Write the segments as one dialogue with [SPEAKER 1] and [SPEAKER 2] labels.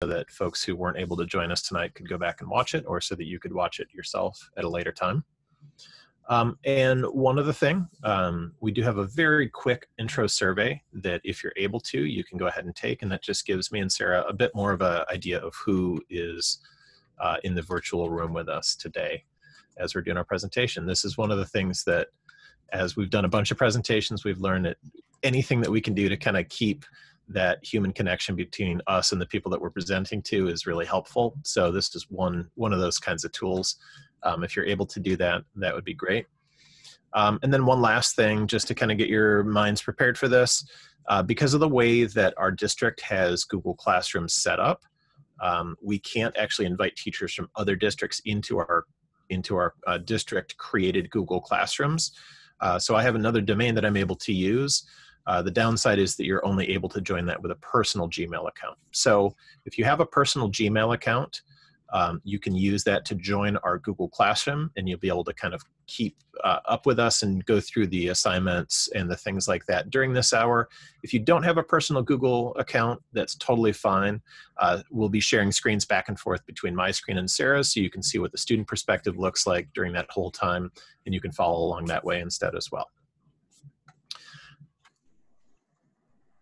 [SPEAKER 1] that folks who weren't able to join us tonight could go back and watch it, or so that you could watch it yourself at a later time. Um, and one other thing, um, we do have a very quick intro survey that if you're able to, you can go ahead and take, and that just gives me and Sarah a bit more of an idea of who is uh, in the virtual room with us today as we're doing our presentation. This is one of the things that as we've done a bunch of presentations, we've learned that anything that we can do to kind of keep that human connection between us and the people that we're presenting to is really helpful. So this is one one of those kinds of tools. Um, if you're able to do that, that would be great. Um, and then one last thing, just to kind of get your minds prepared for this, uh, because of the way that our district has Google Classroom set up, um, we can't actually invite teachers from other districts into our into our uh, district created Google Classrooms. Uh, so I have another domain that I'm able to use. Uh, the downside is that you're only able to join that with a personal Gmail account. So if you have a personal Gmail account, um, you can use that to join our Google Classroom and you'll be able to kind of keep uh, up with us and go through the assignments and the things like that during this hour. If you don't have a personal Google account, that's totally fine. Uh, we'll be sharing screens back and forth between my screen and Sarah's so you can see what the student perspective looks like during that whole time and you can follow along that way instead as well.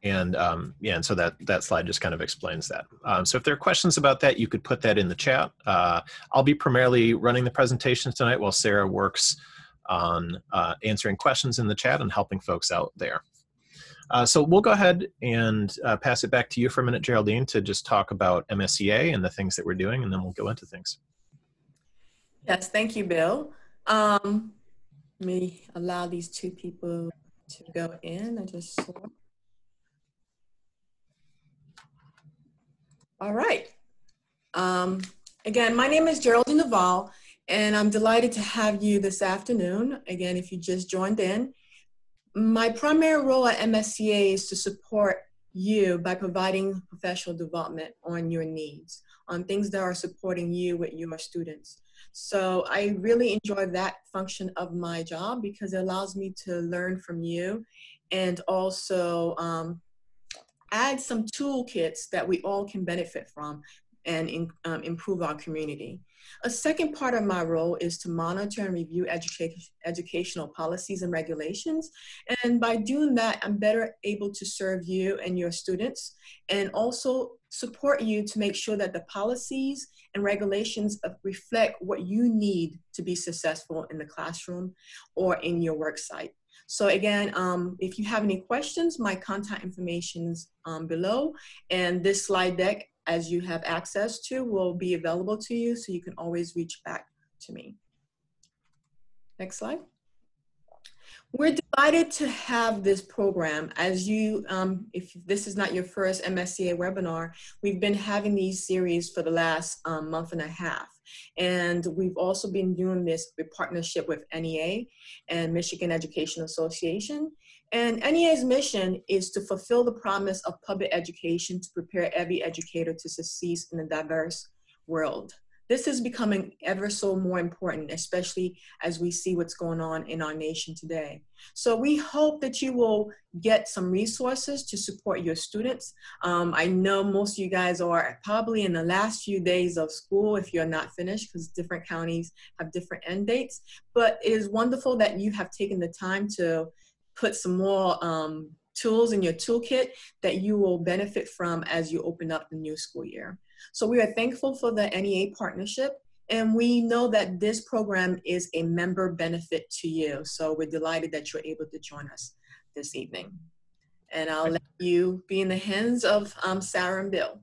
[SPEAKER 1] And um, yeah, and so that that slide just kind of explains that. Um, so if there are questions about that, you could put that in the chat. Uh, I'll be primarily running the presentation tonight while Sarah works on uh, answering questions in the chat and helping folks out there. Uh, so we'll go ahead and uh, pass it back to you for a minute, Geraldine, to just talk about MSEA and the things that we're doing, and then we'll go into things.
[SPEAKER 2] Yes, thank you, Bill. Um, let me allow these two people to go in. I just All right. Um, again, my name is Geraldine Naval, and I'm delighted to have you this afternoon. Again, if you just joined in, my primary role at MSEA is to support you by providing professional development on your needs, on things that are supporting you with your students. So I really enjoy that function of my job because it allows me to learn from you and also um, add some toolkits that we all can benefit from and in, um, improve our community. A second part of my role is to monitor and review education, educational policies and regulations. And by doing that, I'm better able to serve you and your students and also support you to make sure that the policies and regulations reflect what you need to be successful in the classroom or in your work site. So again, um, if you have any questions, my contact information is um, below. And this slide deck, as you have access to, will be available to you. So you can always reach back to me. Next slide. We're delighted to have this program. As you, um, if this is not your first MSEA webinar, we've been having these series for the last um, month and a half. And we've also been doing this with partnership with NEA and Michigan Education Association. And NEA's mission is to fulfill the promise of public education to prepare every educator to succeed in a diverse world this is becoming ever so more important, especially as we see what's going on in our nation today. So we hope that you will get some resources to support your students. Um, I know most of you guys are probably in the last few days of school if you're not finished because different counties have different end dates. But it is wonderful that you have taken the time to put some more um, tools in your toolkit that you will benefit from as you open up the new school year. So we are thankful for the NEA partnership and we know that this program is a member benefit to you. So we're delighted that you're able to join us this evening. And I'll let you be in the hands of um, Sarah and Bill.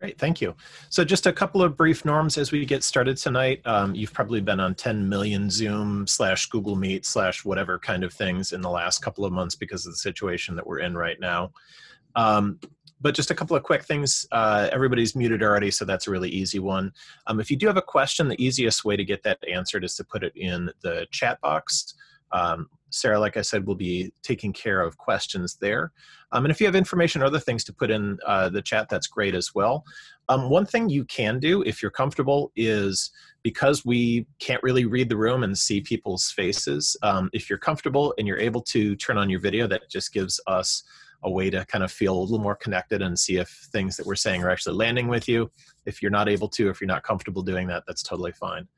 [SPEAKER 1] Great, thank you. So just a couple of brief norms as we get started tonight. Um, you've probably been on 10 million Zoom slash Google Meet slash whatever kind of things in the last couple of months because of the situation that we're in right now. Um, but just a couple of quick things. Uh, everybody's muted already, so that's a really easy one. Um, if you do have a question, the easiest way to get that answered is to put it in the chat box. Um, Sarah, like I said, will be taking care of questions there. Um, and if you have information or other things to put in uh, the chat, that's great as well. Um, one thing you can do, if you're comfortable, is because we can't really read the room and see people's faces, um, if you're comfortable and you're able to turn on your video, that just gives us a way to kind of feel a little more connected and see if things that we're saying are actually landing with you. If you're not able to, if you're not comfortable doing that, that's totally fine.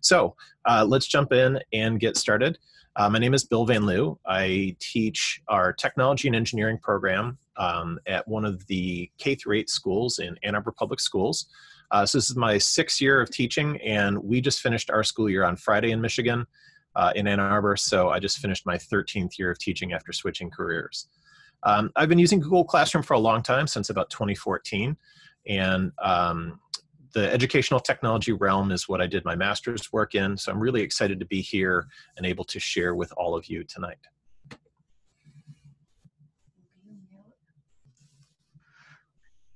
[SPEAKER 1] So uh, let's jump in and get started. Uh, my name is Bill Van Loo. I teach our technology and engineering program um, at one of the K through 8 schools in Ann Arbor Public Schools. Uh, so this is my sixth year of teaching, and we just finished our school year on Friday in Michigan, uh, in Ann Arbor. So I just finished my 13th year of teaching after switching careers. Um, I've been using Google Classroom for a long time, since about 2014, and um, the educational technology realm is what I did my master's work in. So I'm really excited to be here and able to share with all of you tonight.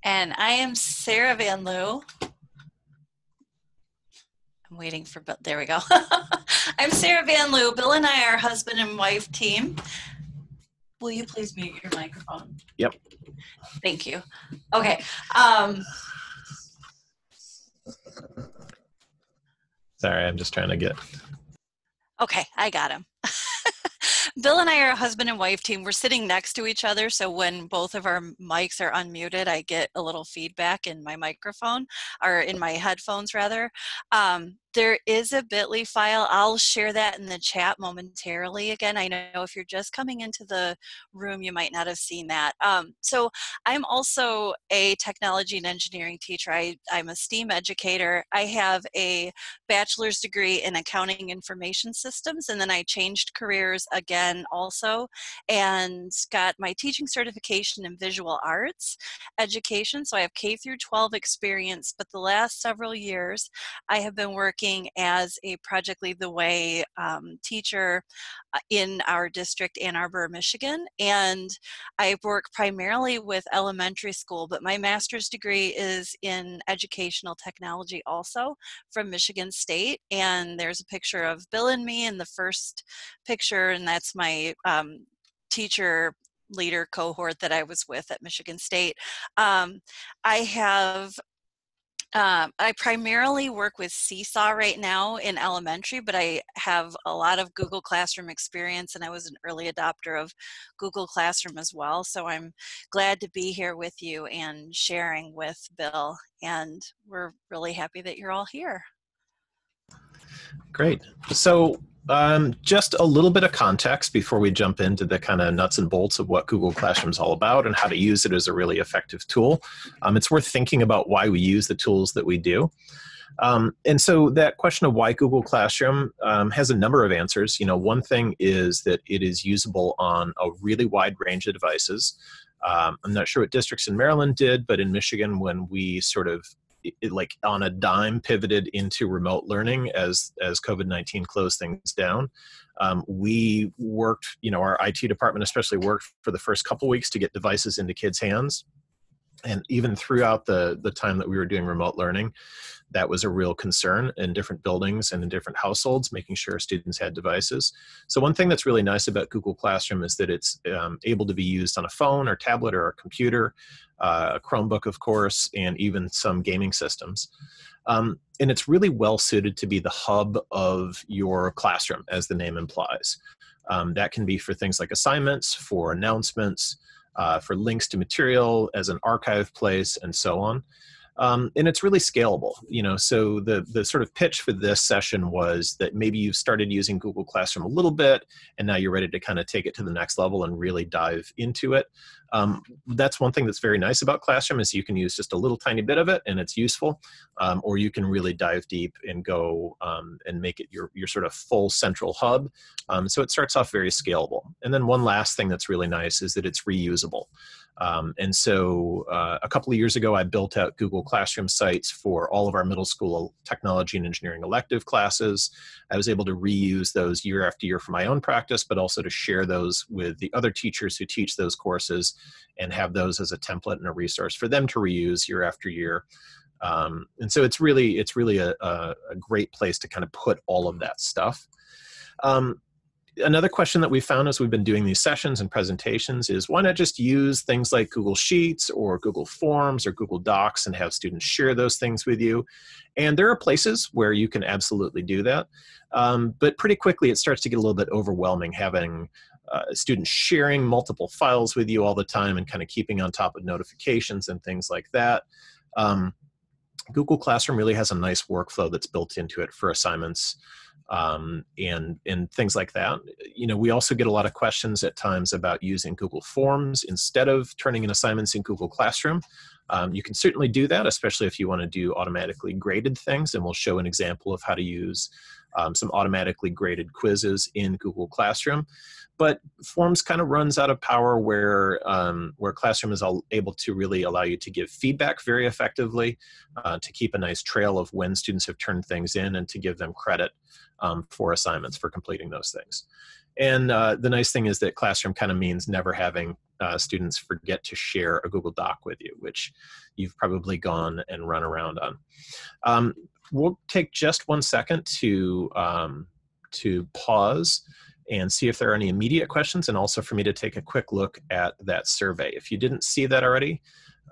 [SPEAKER 3] And I am Sarah Van Loo. I'm waiting for Bill. There we go. I'm Sarah Van Loo. Bill and I are husband and wife team. Will you please mute your microphone?
[SPEAKER 1] Yep.
[SPEAKER 3] Thank you. Okay. Um,
[SPEAKER 1] Sorry, I'm just trying to get.
[SPEAKER 3] okay, I got him. Bill and I are a husband and wife team. We're sitting next to each other, so when both of our mics are unmuted, I get a little feedback in my microphone, or in my headphones rather. Um, there is a bit.ly file. I'll share that in the chat momentarily. Again, I know if you're just coming into the room, you might not have seen that. Um, so I'm also a technology and engineering teacher. I, I'm a STEAM educator. I have a bachelor's degree in accounting information systems, and then I changed careers again also and got my teaching certification in visual arts education. So I have K through 12 experience, but the last several years I have been working working as a Project Lead the Way um, teacher uh, in our district, Ann Arbor, Michigan. And I work primarily with elementary school, but my master's degree is in educational technology also from Michigan State. And there's a picture of Bill and me in the first picture, and that's my um, teacher leader cohort that I was with at Michigan State. Um, I have um, I primarily work with Seesaw right now in elementary, but I have a lot of Google Classroom experience and I was an early adopter of Google Classroom as well. So I'm glad to be here with you and sharing with Bill. And we're really happy that you're all here.
[SPEAKER 1] Great. So um, just a little bit of context before we jump into the kind of nuts and bolts of what Google Classroom is all about and how to use it as a really effective tool. Um, it's worth thinking about why we use the tools that we do. Um, and so that question of why Google Classroom um, has a number of answers. You know, one thing is that it is usable on a really wide range of devices. Um, I'm not sure what districts in Maryland did, but in Michigan, when we sort of it, like on a dime pivoted into remote learning as as covid-19 closed things down. Um, we worked you know our it department especially worked for the first couple weeks to get devices into kids hands. And even throughout the the time that we were doing remote learning that was a real concern in different buildings and in different households making sure students had devices. So one thing that's really nice about google classroom is that it's um, able to be used on a phone or tablet or a computer uh, chromebook of course and even some gaming systems um, and it's really well suited to be the hub of your classroom as the name implies um, that can be for things like assignments for announcements uh, for links to material as an archive place and so on. Um, and it's really scalable you know so the the sort of pitch for this session was that maybe you've started using google classroom a little bit and now you're ready to kind of take it to the next level and really dive into it. Um, that's one thing that's very nice about classroom is you can use just a little tiny bit of it and it's useful. Um, or you can really dive deep and go um, and make it your, your sort of full central hub. Um, so it starts off very scalable. And then one last thing that's really nice is that it's reusable um, and so uh, a couple of years ago, I built out Google Classroom sites for all of our middle school technology and engineering elective classes. I was able to reuse those year after year for my own practice, but also to share those with the other teachers who teach those courses and have those as a template and a resource for them to reuse year after year. Um, and so it's really it's really a, a, a, great place to kind of put all of that stuff. Um, another question that we found as we've been doing these sessions and presentations is why not just use things like Google Sheets or Google Forms or Google Docs and have students share those things with you? And there are places where you can absolutely do that. Um, but pretty quickly, it starts to get a little bit overwhelming having uh, students sharing multiple files with you all the time and kind of keeping on top of notifications and things like that. Um, Google Classroom really has a nice workflow that's built into it for assignments um, and and things like that. You know, we also get a lot of questions at times about using Google Forms instead of turning in assignments in Google Classroom. Um, you can certainly do that, especially if you want to do automatically graded things, and we'll show an example of how to use um, some automatically graded quizzes in Google Classroom. But Forms kind of runs out of power where, um, where Classroom is able to really allow you to give feedback very effectively, uh, to keep a nice trail of when students have turned things in and to give them credit um, for assignments for completing those things. And uh, the nice thing is that Classroom kind of means never having uh, students forget to share a Google Doc with you, which you've probably gone and run around on. Um, we'll take just one second to, um, to pause and see if there are any immediate questions and also for me to take a quick look at that survey. If you didn't see that already,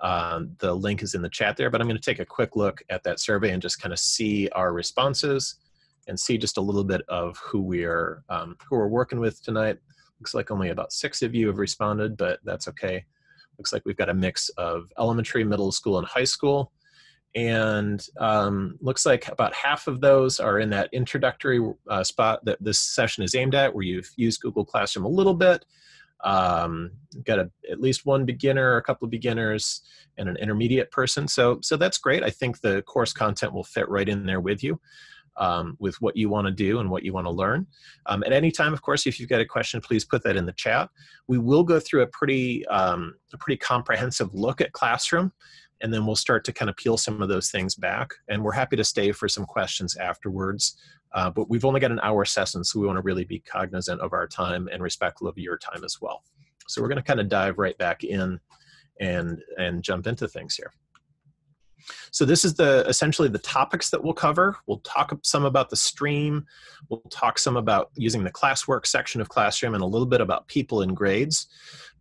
[SPEAKER 1] um, the link is in the chat there, but I'm going to take a quick look at that survey and just kind of see our responses and see just a little bit of who we are um, who we're working with tonight. Looks like only about six of you have responded, but that's okay. Looks like we've got a mix of elementary, middle school, and high school and um, looks like about half of those are in that introductory uh, spot that this session is aimed at, where you've used Google Classroom a little bit. Um, got a, at least one beginner, a couple of beginners, and an intermediate person. So, so that's great. I think the course content will fit right in there with you. Um, with what you want to do and what you want to learn. Um, at any time, of course, if you've got a question, please put that in the chat. We will go through a pretty, um, a pretty comprehensive look at Classroom and then we'll start to kind of peel some of those things back. And we're happy to stay for some questions afterwards. Uh, but we've only got an hour session, so we want to really be cognizant of our time and respectful of your time as well. So we're going to kind of dive right back in and and jump into things here. So this is the essentially the topics that we'll cover. We'll talk some about the stream. We'll talk some about using the classwork section of Classroom and a little bit about people and grades.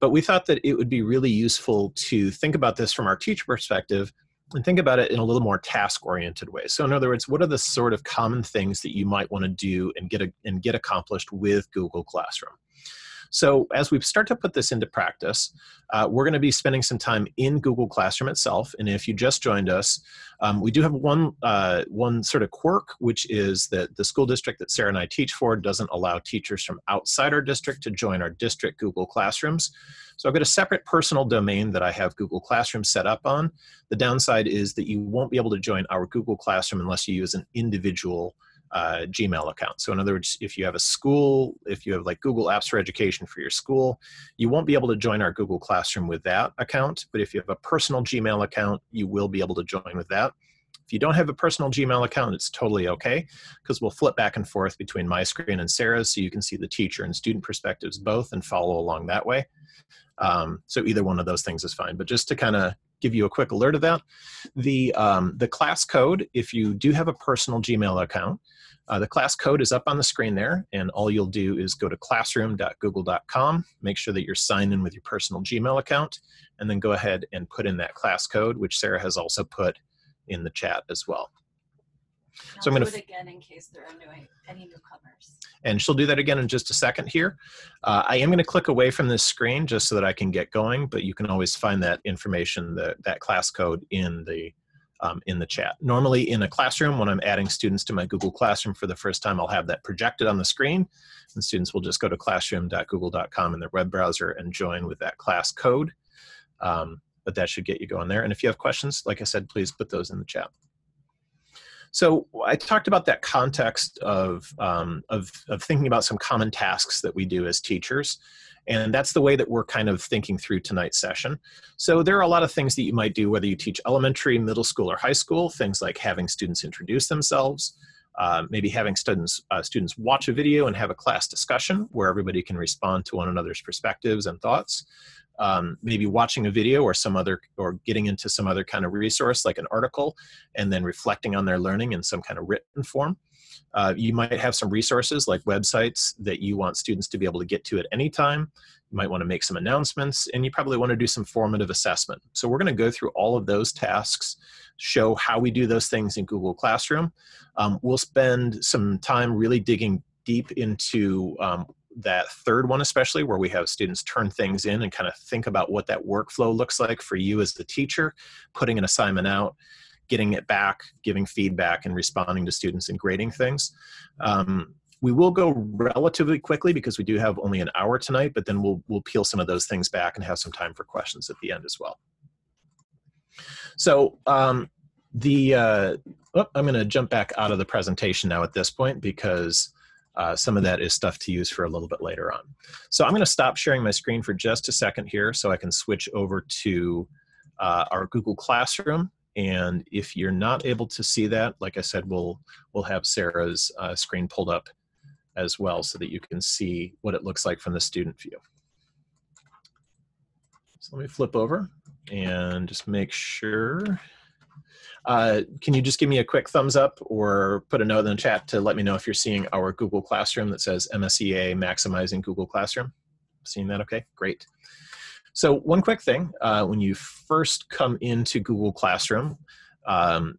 [SPEAKER 1] But we thought that it would be really useful to think about this from our teacher perspective and think about it in a little more task oriented way. So in other words, what are the sort of common things that you might want to do and get a, and get accomplished with Google Classroom? So as we start to put this into practice, uh, we're going to be spending some time in Google Classroom itself. And if you just joined us, um, we do have one uh, one sort of quirk, which is that the school district that Sarah and I teach for doesn't allow teachers from outside our district to join our district Google Classrooms. So I've got a separate personal domain that I have Google Classroom set up on. The downside is that you won't be able to join our Google Classroom unless you use an individual uh, Gmail account. So in other words, if you have a school, if you have like Google Apps for Education for your school, you won't be able to join our Google Classroom with that account. But if you have a personal Gmail account, you will be able to join with that. If you don't have a personal Gmail account, it's totally okay because we'll flip back and forth between my screen and Sarah's so you can see the teacher and student perspectives both and follow along that way. Um, so either one of those things is fine. But just to kind of give you a quick alert of that, the, um, the class code, if you do have a personal Gmail account, uh, the class code is up on the screen there, and all you'll do is go to classroom.google.com, make sure that you're signed in with your personal Gmail account, and then go ahead and put in that class code, which Sarah has also put in the chat as well.
[SPEAKER 3] I'll so I'm going to do it again in case there are new, any newcomers.
[SPEAKER 1] And she'll do that again in just a second here. Uh, I am going to click away from this screen just so that I can get going, but you can always find that information, the, that class code in the um, in the chat. Normally in a classroom, when I'm adding students to my Google Classroom for the first time, I'll have that projected on the screen, and students will just go to classroom.google.com in their web browser and join with that class code. Um, but that should get you going there. And if you have questions, like I said, please put those in the chat. So I talked about that context of, um, of, of thinking about some common tasks that we do as teachers. And that's the way that we're kind of thinking through tonight's session. So there are a lot of things that you might do, whether you teach elementary, middle school, or high school, things like having students introduce themselves, uh, maybe having students uh, students watch a video and have a class discussion where everybody can respond to one another's perspectives and thoughts. Um, maybe watching a video or some other or getting into some other kind of resource like an article and then reflecting on their learning in some kind of written form uh, you might have some resources like websites that you want students to be able to get to at any time you might want to make some announcements and you probably want to do some formative assessment so we're going to go through all of those tasks show how we do those things in Google Classroom. Um, we'll spend some time really digging deep into um, that third one, especially where we have students turn things in and kind of think about what that workflow looks like for you as the teacher, putting an assignment out, getting it back, giving feedback, and responding to students and grading things. Um, we will go relatively quickly because we do have only an hour tonight, but then we'll we'll peel some of those things back and have some time for questions at the end as well. So um, the uh, oh, I'm going to jump back out of the presentation now at this point because uh, some of that is stuff to use for a little bit later on. So I'm going to stop sharing my screen for just a second here so I can switch over to uh, our Google Classroom. And if you're not able to see that, like I said, we'll we'll have Sarah's uh, screen pulled up as well so that you can see what it looks like from the student view. So let me flip over and just make sure. Uh, can you just give me a quick thumbs up or put a note in the chat to let me know if you're seeing our Google Classroom that says MSEA Maximizing Google Classroom? Seeing that okay? Great. So one quick thing, uh, when you first come into Google Classroom, um,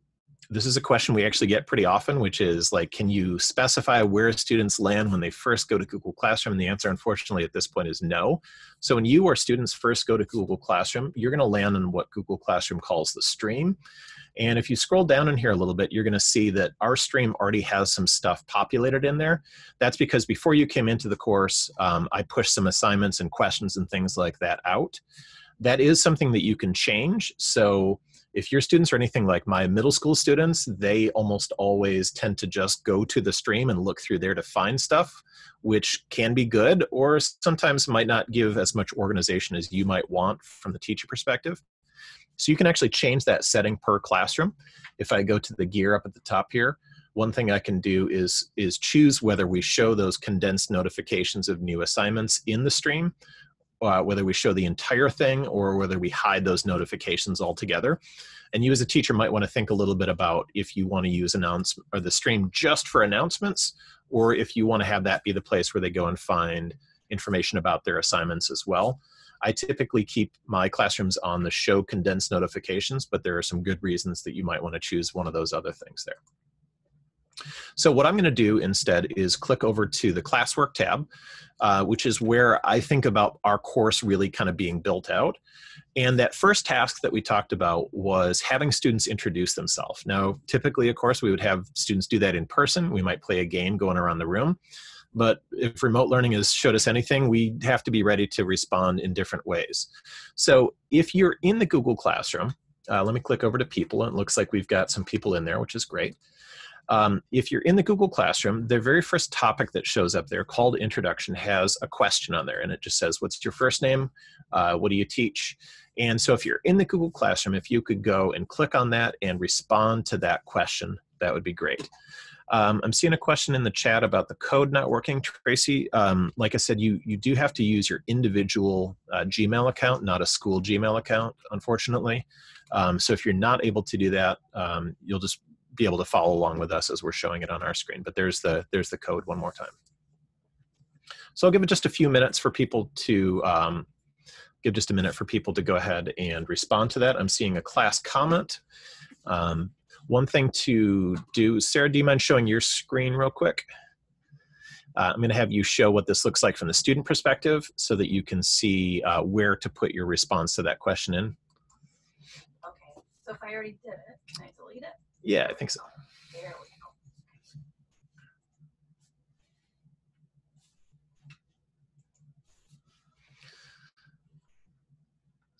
[SPEAKER 1] this is a question we actually get pretty often, which is like, can you specify where students land when they first go to Google Classroom? And the answer, unfortunately, at this point is no. So when you or students first go to Google Classroom, you're going to land on what Google Classroom calls the stream. And if you scroll down in here a little bit, you're going to see that our stream already has some stuff populated in there. That's because before you came into the course, um, I pushed some assignments and questions and things like that out. That is something that you can change. So if your students are anything like my middle school students, they almost always tend to just go to the stream and look through there to find stuff, which can be good or sometimes might not give as much organization as you might want from the teacher perspective. So you can actually change that setting per classroom. If I go to the gear up at the top here, one thing I can do is, is choose whether we show those condensed notifications of new assignments in the stream uh, whether we show the entire thing or whether we hide those notifications altogether. And you as a teacher might want to think a little bit about if you want to use announce or the stream just for announcements, or if you want to have that be the place where they go and find information about their assignments as well. I typically keep my classrooms on the show condensed notifications, but there are some good reasons that you might want to choose one of those other things there. So what I'm going to do instead is click over to the classwork tab, uh, which is where I think about our course really kind of being built out. And that first task that we talked about was having students introduce themselves. Now, typically, of course, we would have students do that in person. We might play a game going around the room. But if remote learning has showed us anything, we have to be ready to respond in different ways. So if you're in the Google Classroom, uh, let me click over to people, and it looks like we've got some people in there, which is great. Um, if you're in the Google Classroom, the very first topic that shows up there called introduction has a question on there and it just says, what's your first name? Uh, what do you teach? And so if you're in the Google Classroom, if you could go and click on that and respond to that question, that would be great. Um, I'm seeing a question in the chat about the code not working, Tracy. Um, like I said, you you do have to use your individual uh, Gmail account, not a school Gmail account, unfortunately. Um, so if you're not able to do that, um, you'll just be able to follow along with us as we're showing it on our screen. But there's the, there's the code one more time. So I'll give it just a few minutes for people to, um, give just a minute for people to go ahead and respond to that. I'm seeing a class comment. Um, one thing to do, Sarah, do you mind showing your screen real quick? Uh, I'm going to have you show what this looks like from the student perspective so that you can see uh, where to put your response to that question in.
[SPEAKER 4] Okay, so if I already did it, can I delete it?
[SPEAKER 1] Yeah, I think so.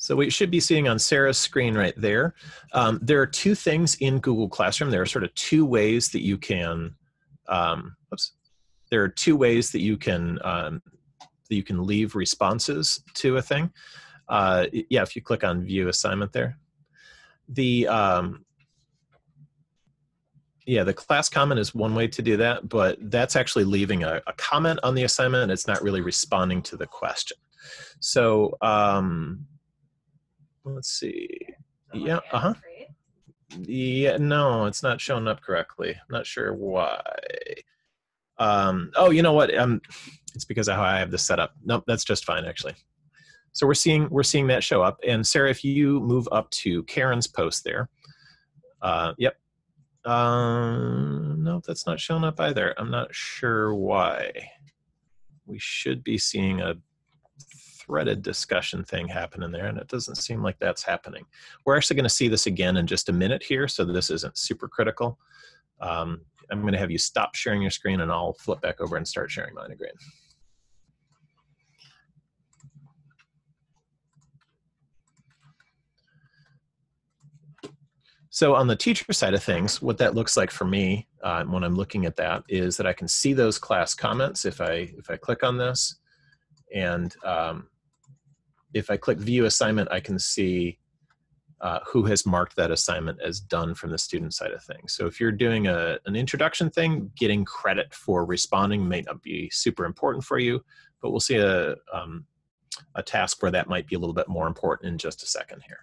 [SPEAKER 1] So we should be seeing on Sarah's screen right there, um, there are two things in Google Classroom. There are sort of two ways that you can, um, oops, there are two ways that you can um, that you can leave responses to a thing. Uh, yeah, if you click on View Assignment there, the um, yeah, the class comment is one way to do that, but that's actually leaving a, a comment on the assignment. It's not really responding to the question. So um, let's see.
[SPEAKER 4] Someone
[SPEAKER 1] Yeah, uh-huh. Yeah, no, it's not showing up correctly. I'm not sure why. Um, oh, you know what? Um, it's because of how I have this set up. Nope, that's just fine actually. So we're seeing we're seeing that show up. And Sarah, if you move up to Karen's post there, uh, yep. Um, no, that's not showing up either. I'm not sure why. We should be seeing a threaded discussion thing happening there, and it doesn't seem like that's happening. We're actually going to see this again in just a minute here, so this isn't super critical. Um, I'm going to have you stop sharing your screen, and I'll flip back over and start sharing mine again. So on the teacher side of things, what that looks like for me uh, when I'm looking at that is that I can see those class comments if I if I click on this, and um, if I click View Assignment, I can see uh, who has marked that assignment as done from the student side of things. So if you're doing a, an introduction thing, getting credit for responding may not be super important for you, but we'll see a um, a task where that might be a little bit more important in just a second here.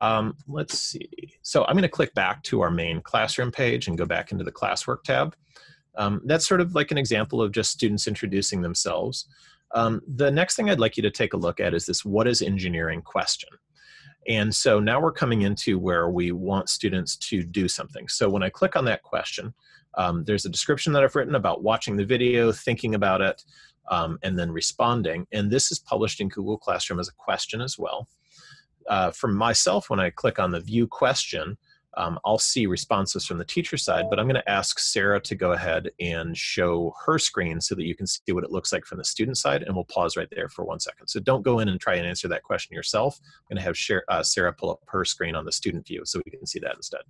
[SPEAKER 1] Um, let's see. So I'm going to click back to our main classroom page and go back into the classwork tab. Um, that's sort of like an example of just students introducing themselves. Um, the next thing I'd like you to take a look at is this what is engineering question. And so now we're coming into where we want students to do something. So when I click on that question, um, there's a description that I've written about watching the video, thinking about it, um, and then responding. And this is published in Google Classroom as a question as well uh, for myself, when I click on the view question, um, I'll see responses from the teacher side, but I'm going to ask Sarah to go ahead and show her screen so that you can see what it looks like from the student side, and we'll pause right there for one second. So don't go in and try and answer that question yourself. I'm going to have uh, Sarah pull up her screen on the student view so we can see that instead.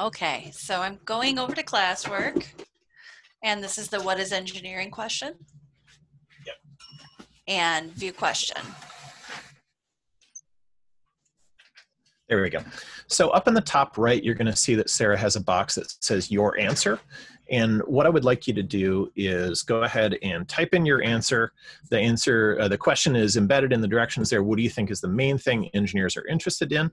[SPEAKER 3] Okay, so I'm going over to classwork. And this is the what is engineering question?
[SPEAKER 1] Yep.
[SPEAKER 3] And view question.
[SPEAKER 1] There we go. So up in the top right, you're going to see that Sarah has a box that says your answer. And what I would like you to do is go ahead and type in your answer. The answer, uh, the question is embedded in the directions there. What do you think is the main thing engineers are interested in?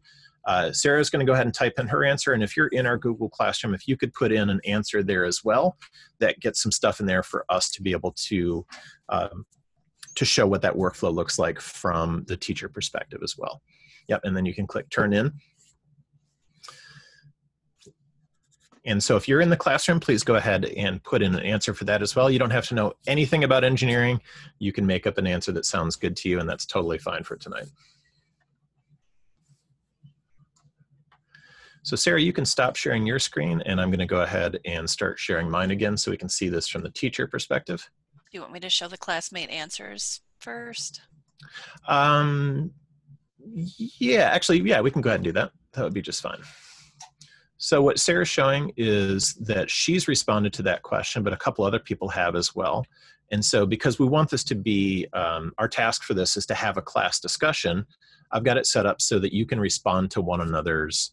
[SPEAKER 1] Uh, Sarah's going to go ahead and type in her answer. And if you're in our Google Classroom, if you could put in an answer there as well, that gets some stuff in there for us to be able to um, to show what that workflow looks like from the teacher perspective as well. Yep, and then you can click turn in. And so if you're in the classroom, please go ahead and put in an answer for that as well. You don't have to know anything about engineering. You can make up an answer that sounds good to you, and that's totally fine for tonight. So Sarah, you can stop sharing your screen, and I'm going to go ahead and start sharing mine again so we can see this from the teacher perspective.
[SPEAKER 3] Do you want me to show the classmate answers first?
[SPEAKER 1] Um, yeah, actually, yeah, we can go ahead and do that. That would be just fine. So what Sarah's showing is that she's responded to that question, but a couple other people have as well. And so because we want this to be, um, our task for this is to have a class discussion, I've got it set up so that you can respond to one another's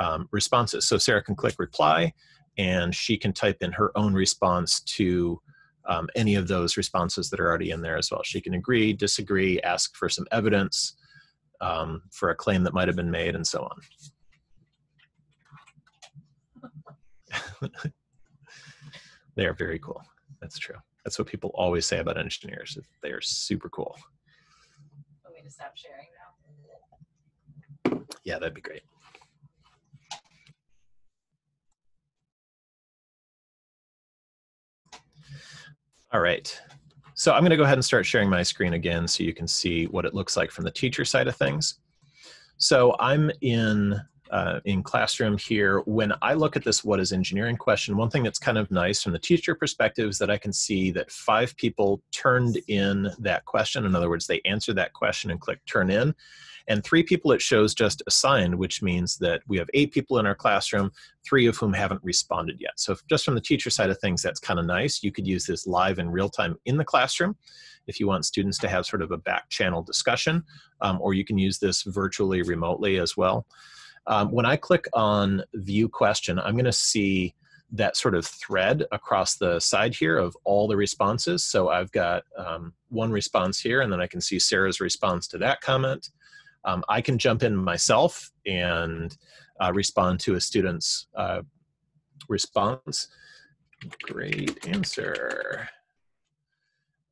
[SPEAKER 1] um, responses. So Sarah can click reply and she can type in her own response to um, any of those responses that are already in there as well. She can agree, disagree, ask for some evidence um, for a claim that might have been made and so on. they are very cool. That's true. That's what people always say about engineers. that They are super cool.
[SPEAKER 4] Want me to stop sharing now?
[SPEAKER 1] Yeah, that'd be great. All right. So I'm going to go ahead and start sharing my screen again so you can see what it looks like from the teacher side of things. So I'm in uh, in classroom here, when I look at this what is engineering question, one thing that's kind of nice from the teacher perspective is that I can see that five people turned in that question. In other words, they answered that question and clicked turn in. And three people it shows just assigned, which means that we have eight people in our classroom, three of whom haven't responded yet. So just from the teacher side of things, that's kind of nice. You could use this live in real time in the classroom if you want students to have sort of a back channel discussion, um, or you can use this virtually remotely as well. Um, when I click on view question, I'm going to see that sort of thread across the side here of all the responses. So I've got um, one response here, and then I can see Sarah's response to that comment. Um, I can jump in myself and uh, respond to a student's uh, response. Great answer.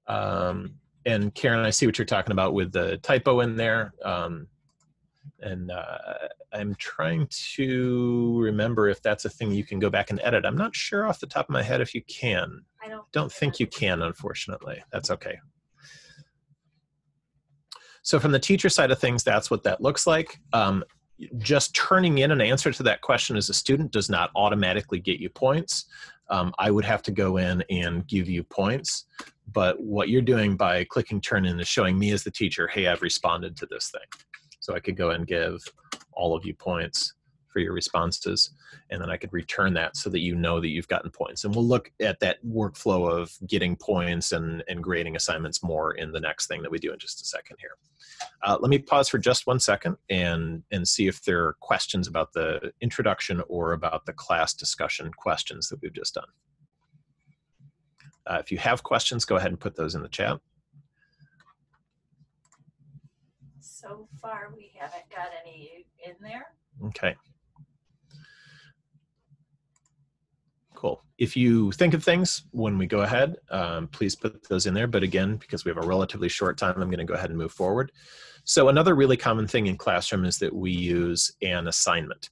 [SPEAKER 1] Um, and Karen, I see what you're talking about with the typo in there. Um, and uh, I'm trying to remember if that's a thing you can go back and edit. I'm not sure off the top of my head if you can.
[SPEAKER 4] I don't.
[SPEAKER 1] Don't think you can, unfortunately. That's okay. So from the teacher side of things, that's what that looks like. Um, just turning in an answer to that question as a student does not automatically get you points. Um, I would have to go in and give you points. But what you're doing by clicking turn in is showing me as the teacher, hey, I've responded to this thing. So I could go and give all of you points for your responses and then I could return that so that you know that you've gotten points. And we'll look at that workflow of getting points and, and grading assignments more in the next thing that we do in just a second here. Uh, let me pause for just one second and, and see if there are questions about the introduction or about the class discussion questions that we've just done. Uh, if you have questions, go ahead and put those in the chat.
[SPEAKER 4] So far, we haven't got any in there.
[SPEAKER 1] Okay. Cool. If you think of things when we go ahead, um, please put those in there. But again, because we have a relatively short time, I'm going to go ahead and move forward. So another really common thing in classroom is that we use an assignment.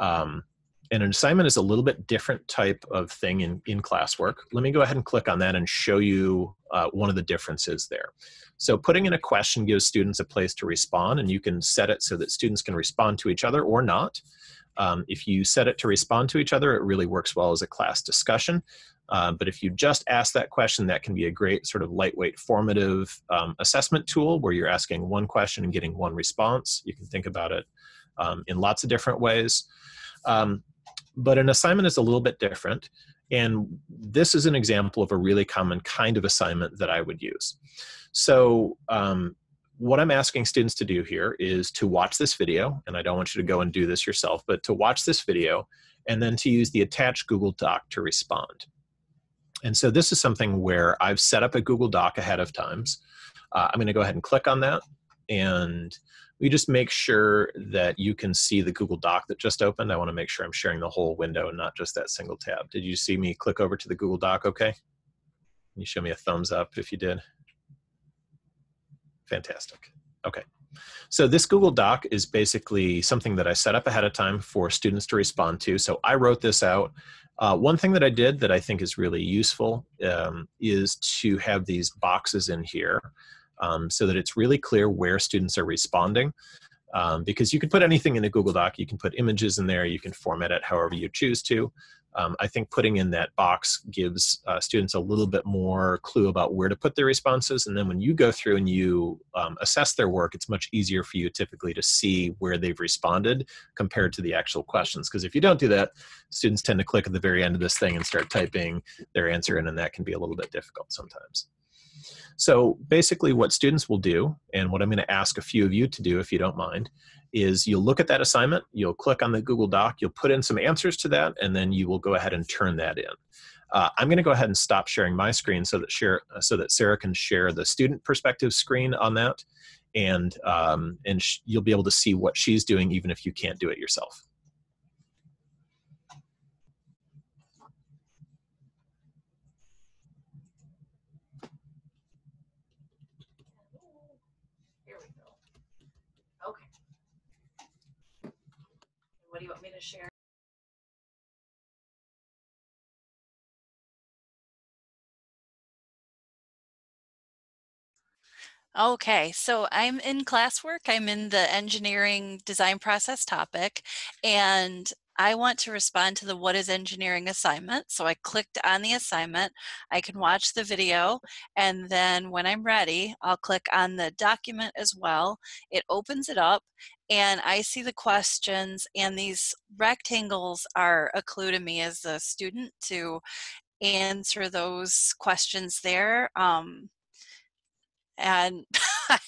[SPEAKER 1] Um, and an assignment is a little bit different type of thing in, in classwork. Let me go ahead and click on that and show you uh, one of the differences there. So putting in a question gives students a place to respond and you can set it so that students can respond to each other or not. Um, if you set it to respond to each other, it really works well as a class discussion. Um, but if you just ask that question, that can be a great sort of lightweight formative um, assessment tool where you're asking one question and getting one response. You can think about it um, in lots of different ways. Um, but an assignment is a little bit different. And this is an example of a really common kind of assignment that I would use. So um, what I'm asking students to do here is to watch this video, and I don't want you to go and do this yourself, but to watch this video and then to use the attached Google Doc to respond. And so this is something where I've set up a Google Doc ahead of times. Uh, I'm going to go ahead and click on that, and we just make sure that you can see the Google Doc that just opened. I want to make sure I'm sharing the whole window and not just that single tab. Did you see me click over to the Google Doc okay? Can you show me a thumbs up if you did? Fantastic. Okay. So this Google Doc is basically something that I set up ahead of time for students to respond to. So I wrote this out. Uh, one thing that I did that I think is really useful um, is to have these boxes in here um, so that it's really clear where students are responding. Um, because you can put anything in a Google Doc, you can put images in there, you can format it however you choose to um, I think putting in that box gives uh, students a little bit more clue about where to put their responses. And then when you go through and you um, assess their work, it's much easier for you typically to see where they've responded compared to the actual questions. Because if you don't do that, students tend to click at the very end of this thing and start typing their answer in, and that can be a little bit difficult sometimes. So basically what students will do, and what I'm gonna ask a few of you to do if you don't mind, is you'll look at that assignment, you'll click on the Google Doc, you'll put in some answers to that, and then you will go ahead and turn that in. Uh, I'm going to go ahead and stop sharing my screen so that share so that Sarah can share the student perspective screen on that, and um, and you'll be able to see what she's doing even if you can't do it yourself.
[SPEAKER 4] What do you want me to share?
[SPEAKER 3] Okay, so I'm in classwork. I'm in the engineering design process topic, and I want to respond to the what is engineering assignment. So I clicked on the assignment. I can watch the video, and then when I'm ready, I'll click on the document as well. It opens it up, and I see the questions, and these rectangles are a clue to me as a student to answer those questions there. Um, and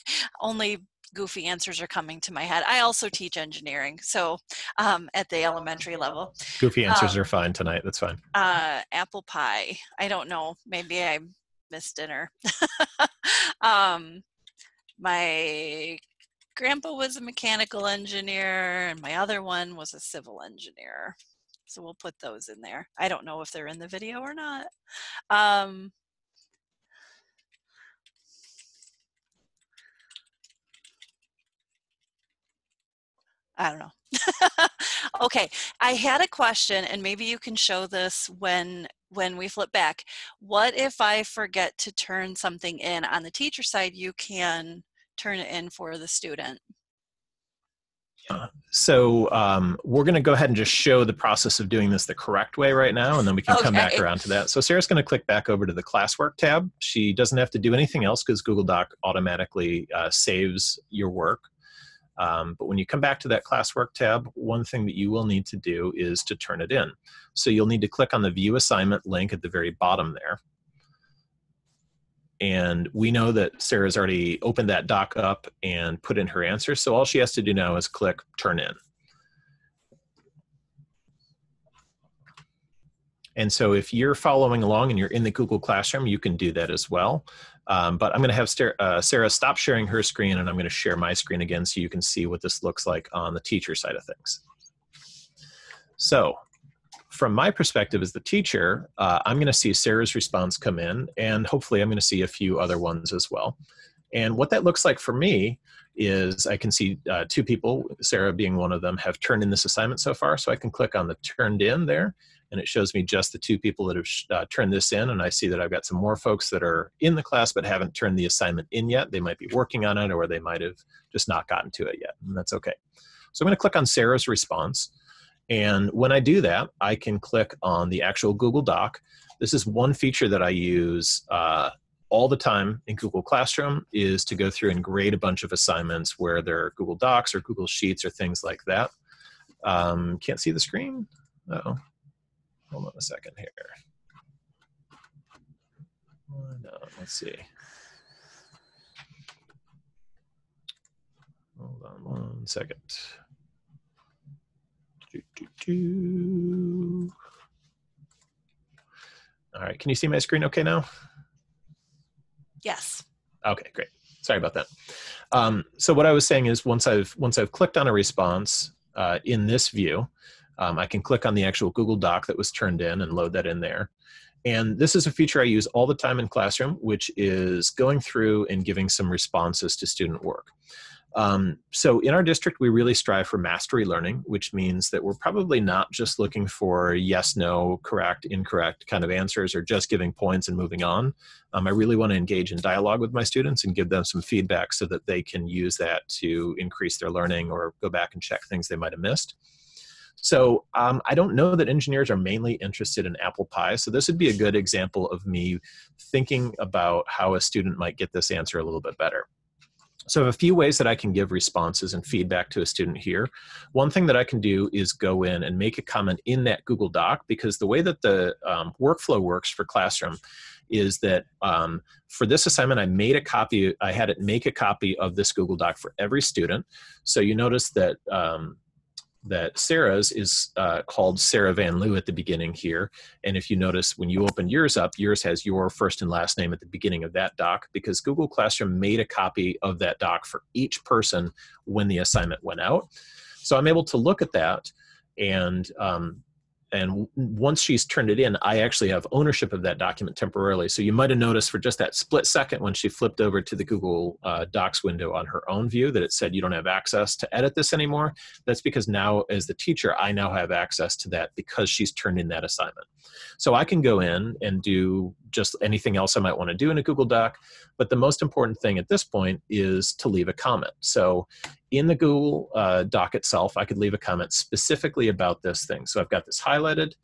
[SPEAKER 3] only goofy answers are coming to my head. I also teach engineering, so um, at the elementary level.
[SPEAKER 1] Goofy answers
[SPEAKER 3] Um,
[SPEAKER 1] are fine tonight. That's fine.
[SPEAKER 3] Uh, apple pie. I don't know. Maybe I missed dinner. um, my grandpa was a mechanical engineer, and my other one was a civil engineer. So we'll put those in there. I don't know if they're in the video or not. Um, I don't know. okay, I had a question, and maybe you can show this when when we flip back. What if I forget to turn something in on the teacher side? You can turn it in for the student.
[SPEAKER 1] So um, we're going to go ahead and just show the process of doing this the correct way right now, and then we can come back around to that. So Sarah's going to click back over to the classwork tab. She doesn't have to do anything else because Google Doc automatically uh, saves your work. Um, but when you come back to that classwork tab, one thing that you will need to do is to turn it in. So you'll need to click on the view assignment link at the very bottom there. And we know that Sarah's already opened that doc up and put in her answer. So all she has to do now is click turn in. And so if you're following along and you're in the Google Classroom, you can do that as well. Um, but I'm going to have Star- uh, Sarah stop sharing her screen and I'm going to share my screen again so you can see what this looks like on the teacher side of things. So from my perspective as the teacher, uh, I'm going to see Sarah's response come in and hopefully I'm going to see a few other ones as well. And what that looks like for me is I can see uh, two people, Sarah being one of them, have turned in this assignment so far. So I can click on the turned in there and it shows me just the two people that have uh, turned this in. And I see that I've got some more folks that are in the class but haven't turned the assignment in yet. They might be working on it or they might have just not gotten to it yet. And that's okay. So I'm going to click on Sarah's response. And when I do that, I can click on the actual Google Doc. This is one feature that I use uh, all the time in Google Classroom is to go through and grade a bunch of assignments where there are Google Docs or Google Sheets or things like that. Um, can't see the screen? Oh, hold on a second here. No, let's see. Hold on one second. Do, do, do. All right, can you see my screen okay now?
[SPEAKER 3] Yes.
[SPEAKER 1] Okay, great. Sorry about that. Um, so what I was saying is once I've once I've clicked on a response uh, in this view, um, I can click on the actual Google Doc that was turned in and load that in there. And this is a feature I use all the time in Classroom, which is going through and giving some responses to student work. Um, so in our district, we really strive for mastery learning, which means that we're probably not just looking for yes, no, correct, incorrect kind of answers or just giving points and moving on. Um, I really want to engage in dialogue with my students and give them some feedback so that they can use that to increase their learning or go back and check things they might have missed. So um, I don't know that engineers are mainly interested in apple pie. So this would be a good example of me thinking about how a student might get this answer a little bit better. So a few ways that I can give responses and feedback to a student here. One thing that I can do is go in and make a comment in that Google Doc because the way that the um, workflow works for Classroom is that um, for this assignment, I made a copy, I had it make a copy of this Google Doc for every student. So you notice that um, that Sarah's is uh, called Sarah Van Loo at the beginning here. And if you notice when you open yours up, yours has your first and last name at the beginning of that doc because Google Classroom made a copy of that doc for each person when the assignment went out. So I'm able to look at that and um, and once she's turned it in, I actually have ownership of that document temporarily. So you might have noticed for just that split second when she flipped over to the Google uh, Docs window on her own view that it said you don't have access to edit this anymore. That's because now, as the teacher, I now have access to that because she's turned in that assignment. So I can go in and do just anything else I might want to do in a Google Doc. But the most important thing at this point is to leave a comment. So in the Google uh, Doc itself, I could leave a comment specifically about this thing. So I've got this highlighted,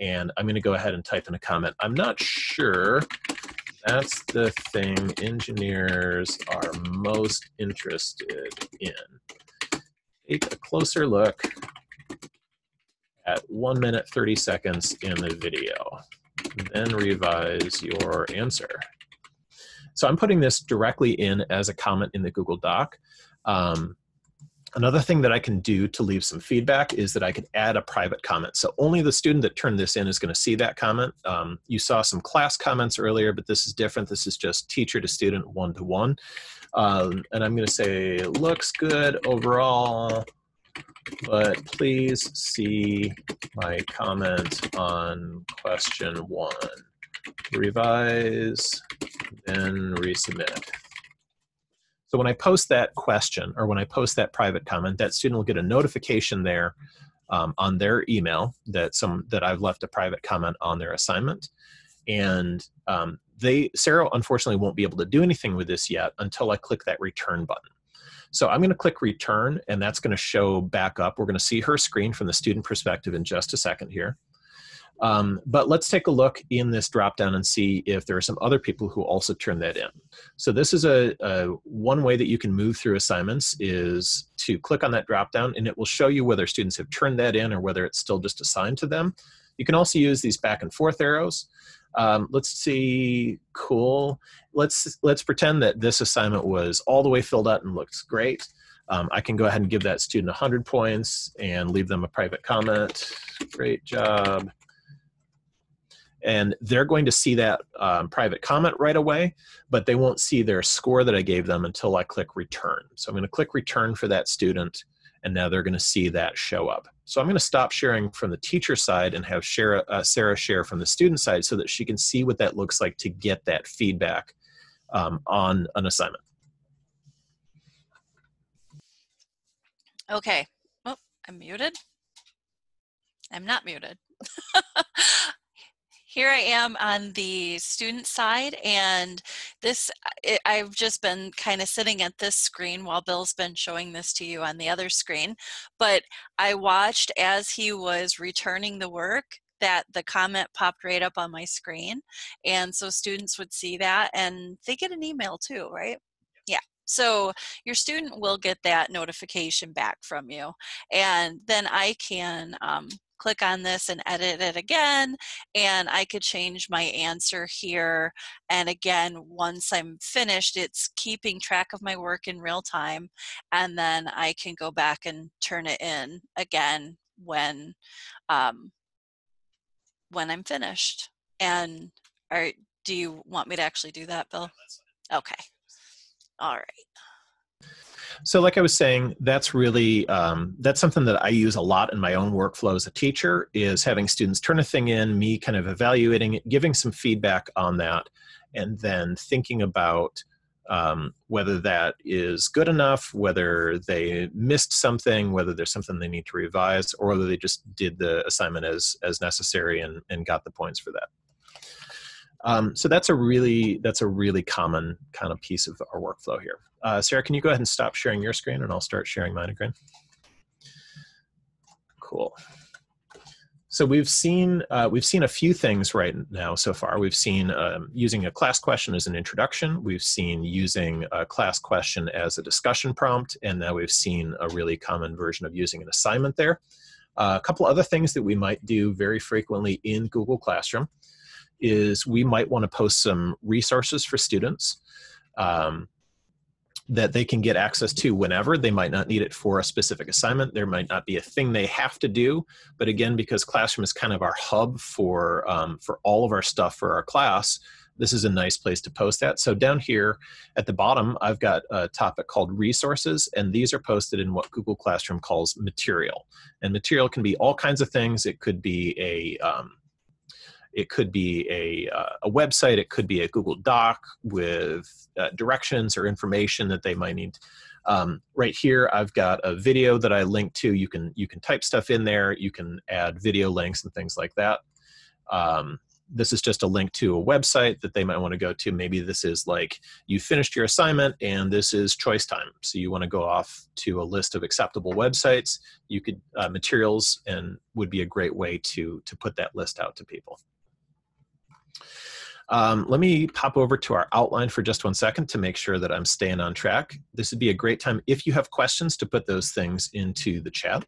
[SPEAKER 1] and I'm going to go ahead and type in a comment. I'm not sure that's the thing engineers are most interested in. Take a closer look at 1 minute 30 seconds in the video. Then revise your answer. So I'm putting this directly in as a comment in the Google Doc. Um, Another thing that I can do to leave some feedback is that I could add a private comment. So only the student that turned this in is going to see that comment. Um, you saw some class comments earlier, but this is different. This is just teacher to student one to one. Um, and I'm going to say, looks good overall, but please see my comment on question one. Revise, then resubmit. So when I post that question or when I post that private comment, that student will get a notification there um, on their email that some that I've left a private comment on their assignment, and um, they Sarah unfortunately won't be able to do anything with this yet until I click that return button. So I'm going to click return, and that's going to show back up. We're going to see her screen from the student perspective in just a second here. Um, but let's take a look in this dropdown and see if there are some other people who also turn that in. So this is a, a, one way that you can move through assignments is to click on that dropdown and it will show you whether students have turned that in or whether it's still just assigned to them. You can also use these back and forth arrows. Um, let's see, cool. Let's, let's pretend that this assignment was all the way filled out and looks great. Um, I can go ahead and give that student 100 points and leave them a private comment. Great job and they're going to see that um, private comment right away, but they won't see their score that I gave them until I click return. So I'm going to click return for that student, and now they're going to see that show up. So I'm going to stop sharing from the teacher side and have Sarah, uh, Sarah share from the student side so that she can see what that looks like to get that feedback um, on an assignment.
[SPEAKER 3] Okay. Oh, I'm muted. I'm not muted. here I am on the student side and this, it, I've just been kind of sitting at this screen while Bill's been showing this to you on the other screen, but I watched as he was returning the work that the comment popped right up on my screen. And so students would see that and they get an email too, right? Yeah. So your student will get that notification back from you. And then I can um, click on this and edit it again and I could change my answer here and again once I'm finished it's keeping track of my work in real time and then I can go back and turn it in again when um, when I'm finished and are, do you want me to actually do that Bill? Okay. All right.
[SPEAKER 1] So, like I was saying, that's really um, that's something that I use a lot in my own workflow as a teacher. Is having students turn a thing in, me kind of evaluating it, giving some feedback on that, and then thinking about um, whether that is good enough, whether they missed something, whether there's something they need to revise, or whether they just did the assignment as as necessary and and got the points for that. Um, so that's a really that's a really common kind of piece of our workflow here. Uh, Sarah, can you go ahead and stop sharing your screen and I'll start sharing mine again. Cool. So we've seen uh, we've seen a few things right now so far. We've seen um, using a class question as an introduction. We've seen using a class question as a discussion prompt, and now we've seen a really common version of using an assignment there. Uh, a couple other things that we might do very frequently in Google Classroom is we might want to post some resources for students um, that they can get access to whenever. They might not need it for a specific assignment. There might not be a thing they have to do. But again, because Classroom is kind of our hub for, um, for all of our stuff for our class, this is a nice place to post that. So down here at the bottom, I've got a topic called resources, and these are posted in what Google Classroom calls material. And material can be all kinds of things. It could be a um, it could be a, uh, a website, it could be a Google Doc with uh, directions or information that they might need. Um, right here, I've got a video that I link to. You can you can type stuff in there. You can add video links and things like that. Um, this is just a link to a website that they might want to go to. Maybe this is like you finished your assignment and this is choice time. So you want to go off to a list of acceptable websites. You could uh, materials and would be a great way to to put that list out to people. Um, let me pop over to our outline for just one second to make sure that I'm staying on track. This would be a great time if you have questions to put those things into the chat.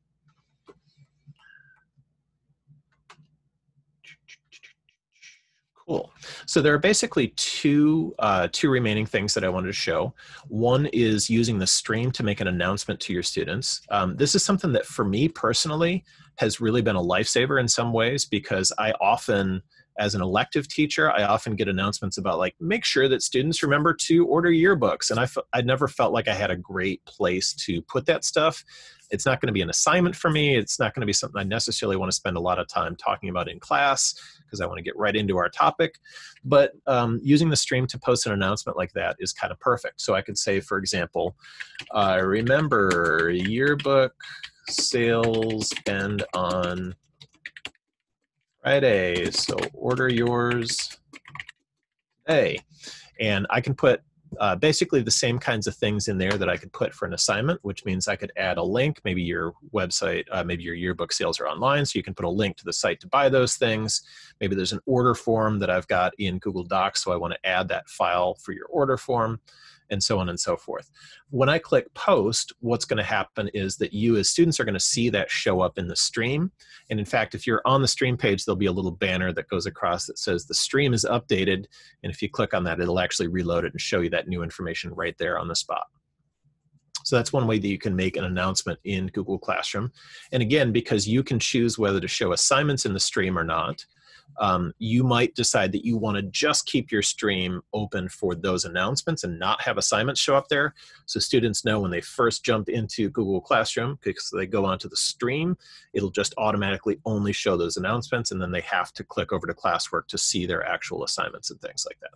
[SPEAKER 1] Cool. So there are basically two uh, two remaining things that I wanted to show. One is using the stream to make an announcement to your students. Um, this is something that for me personally has really been a lifesaver in some ways because I often as an elective teacher, I often get announcements about like make sure that students remember to order yearbooks, and I f- I never felt like I had a great place to put that stuff. It's not going to be an assignment for me. It's not going to be something I necessarily want to spend a lot of time talking about in class because I want to get right into our topic. But um, using the stream to post an announcement like that is kind of perfect. So I could say, for example, uh, remember yearbook sales end on Friday. So order yours today. And I can put uh, basically the same kinds of things in there that I could put for an assignment, which means I could add a link. Maybe your website, uh, maybe your yearbook sales are online, so you can put a link to the site to buy those things. Maybe there's an order form that I've got in Google Docs, so I want to add that file for your order form and so on and so forth. When I click post, what's going to happen is that you as students are going to see that show up in the stream. And in fact, if you're on the stream page, there'll be a little banner that goes across that says the stream is updated. And if you click on that, it'll actually reload it and show you that new information right there on the spot. So that's one way that you can make an announcement in Google Classroom. And again, because you can choose whether to show assignments in the stream or not, um, you might decide that you want to just keep your stream open for those announcements and not have assignments show up there. So students know when they first jump into Google Classroom, because they go onto the stream, it'll just automatically only show those announcements, and then they have to click over to classwork to see their actual assignments and things like that.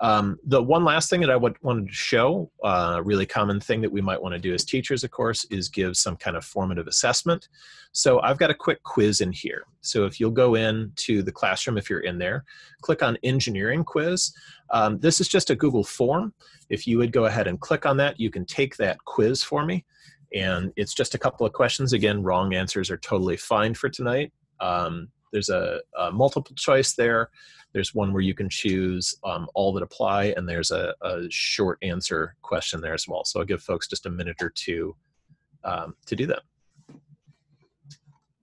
[SPEAKER 1] Um, the one last thing that I would wanted to show, a uh, really common thing that we might want to do as teachers, of course, is give some kind of formative assessment. So I've got a quick quiz in here. So if you'll go in to the classroom, if you're in there, click on engineering quiz. Um, this is just a Google form. If you would go ahead and click on that, you can take that quiz for me. And it's just a couple of questions. Again, wrong answers are totally fine for tonight. Um, there's a, a multiple choice there. There's one where you can choose um, all that apply, and there's a, a, short answer question there as well. So I'll give folks just a minute or two um, to do that.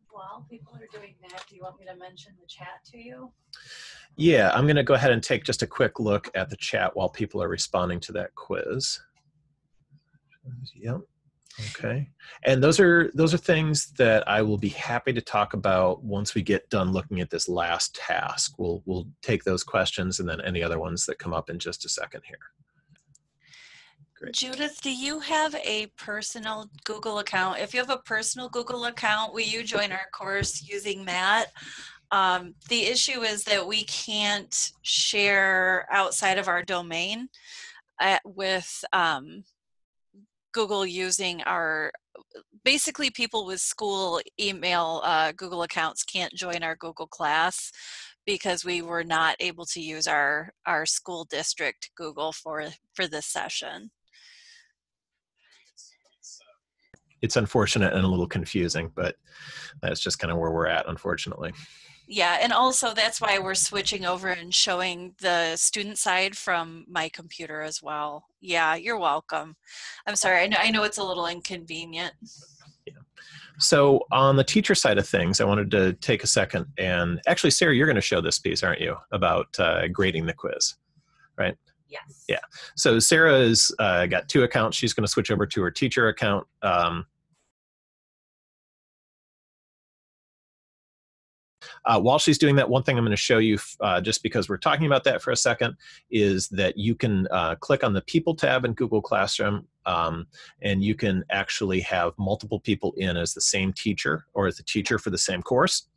[SPEAKER 4] While people are doing that, do you want me to mention the chat to you?
[SPEAKER 1] Yeah, I'm going to go ahead and take just a quick look at the chat while people are responding to that quiz. Yep. Okay. And those are those are things that I will be happy to talk about once we get done looking at this last task. We'll we'll take those questions and then any other ones that come up in just a second here.
[SPEAKER 3] Great. Judith, do you have a personal Google account? If you have a personal Google account, will you join our course using that? Um, the issue is that we can't share outside of our domain uh, with um, Google using our basically people with school email uh, Google accounts can't join our Google class because we were not able to use our our school district Google for for this session.
[SPEAKER 1] It's unfortunate and a little confusing, but that's just kind of where we're at, unfortunately.
[SPEAKER 3] Yeah, and also that's why we're switching over and showing the student side from my computer as well. Yeah, you're welcome. I'm sorry, I know, I know it's a little inconvenient.
[SPEAKER 1] Yeah. So on the teacher side of things, I wanted to take a second and actually, Sarah, you're going to show this piece, aren't you, about uh, grading the quiz, right?
[SPEAKER 4] Yes.
[SPEAKER 1] Yeah. So Sarah has uh, got two accounts. She's going to switch over to her teacher account. Um, Uh, while she's doing that, one thing I'm going to show you, uh, just because we're talking about that for a second, is that you can uh, click on the People tab in Google Classroom, um, and you can actually have multiple people in as the same teacher or as the teacher for the same course.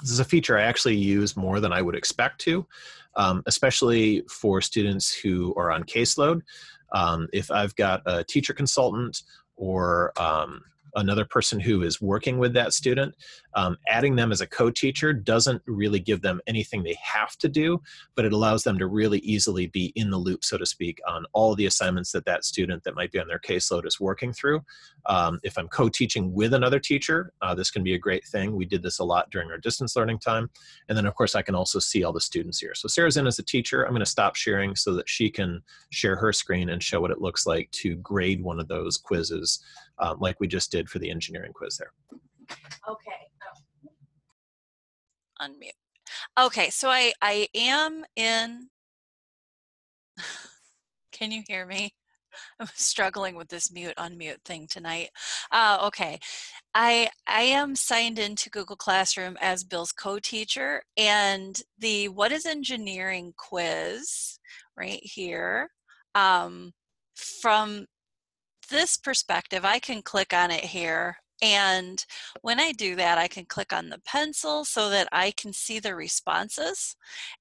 [SPEAKER 1] This is a feature I actually use more than I would expect to, um, especially for students who are on caseload. Um, if I've got a teacher consultant or um, another person who is working with that student. Um, adding them as a co-teacher doesn't really give them anything they have to do, but it allows them to really easily be in the loop, so to speak, on all the assignments that that student that might be on their caseload is working through. Um, if I'm co-teaching with another teacher, uh, this can be a great thing. We did this a lot during our distance learning time. And then of course I can also see all the students here. So Sarah's in as a teacher. I'm gonna stop sharing so that she can share her screen and show what it looks like to grade one of those quizzes um, like we just did for the engineering quiz there.
[SPEAKER 4] Okay.
[SPEAKER 3] unmute. Okay, so I I am in. Can you hear me? I'm struggling with this mute unmute thing tonight. Uh, okay, I I am signed into Google Classroom as Bill's co-teacher, and the What is Engineering quiz right here. Um, from this perspective, I can click on it here and when I do that, I can click on the pencil so that I can see the responses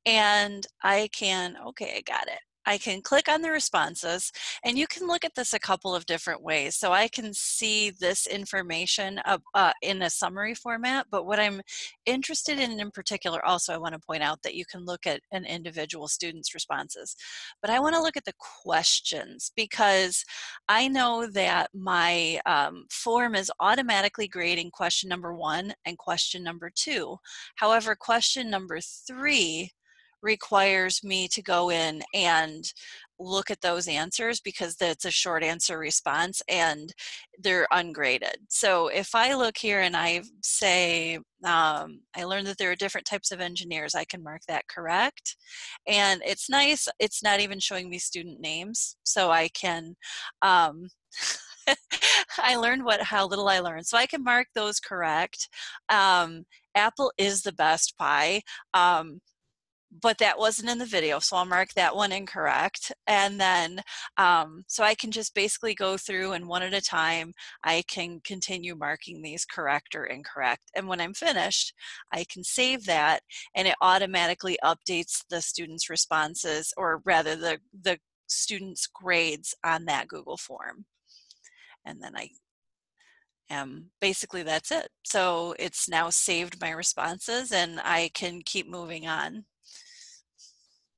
[SPEAKER 3] and I can, okay, I got it. I can click on the responses and you can look at this a couple of different ways. So I can see this information uh, uh, in a summary format, but what I'm interested in in particular, also I want to point out that you can look at an individual student's responses. But I want to look at the questions because I know that my um, form is automatically grading question number one and question number two. However, question number three requires me to go in and look at those answers because that's a short answer response and they're ungraded. So if I look here and I say, um, I learned that there are different types of engineers, I can mark that correct. And it's nice, it's not even showing me student names, so I can, um, I learned what how little I learned. So I can mark those correct. Um, Apple is the best pie. Um, but that wasn't in the video, so I'll mark that one incorrect. And then, um, so I can just basically go through and one at a time, I can continue marking these correct or incorrect. And when I'm finished, I can save that and it automatically updates the students' responses, or rather the, the students' grades on that Google form. And then I um, basically that's it. So it's now saved my responses and I can keep moving on.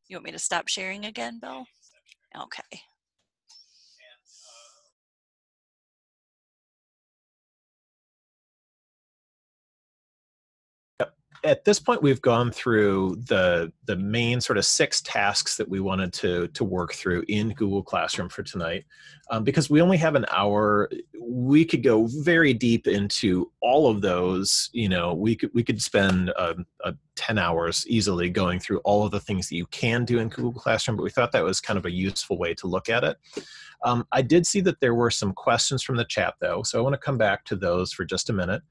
[SPEAKER 3] You want me to stop sharing again, Bill? Okay.
[SPEAKER 1] At this point we've gone through the the main sort of six tasks that we wanted to to work through in google classroom for tonight um, because we only have an hour. We could go very deep into all of those you know we could we could spend a, a 10 hours easily going through all of the things that you can do in google classroom but we thought that was kind of a useful way to look at it. Um, I did see that there were some questions from the chat though, so I want to come back to those for just a minute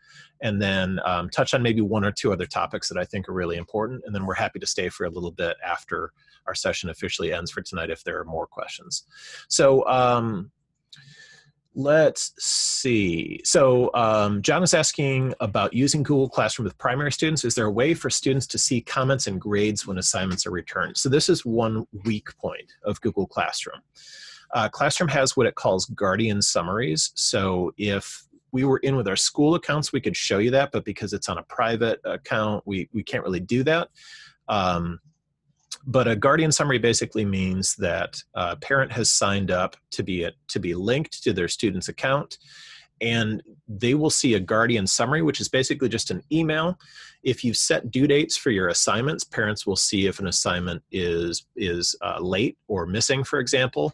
[SPEAKER 1] and then um, touch on maybe one or two other topics that I think are really important. And then we're happy to stay for a little bit after our session officially ends for tonight if there are more questions. So um, let's see. So um, John is asking about using Google Classroom with primary students. Is there a way for students to see comments and grades when assignments are returned? So this is one weak point of Google Classroom. Uh, Classroom has what it calls guardian summaries. So if we were in with our school accounts, we could show you that, but because it's on a private account, we, we can't really do that. Um, but a guardian summary basically means that a parent has signed up to be a, to be linked to their student's account and they will see a guardian summary which is basically just an email if you've set due dates for your assignments parents will see if an assignment is is uh, late or missing for example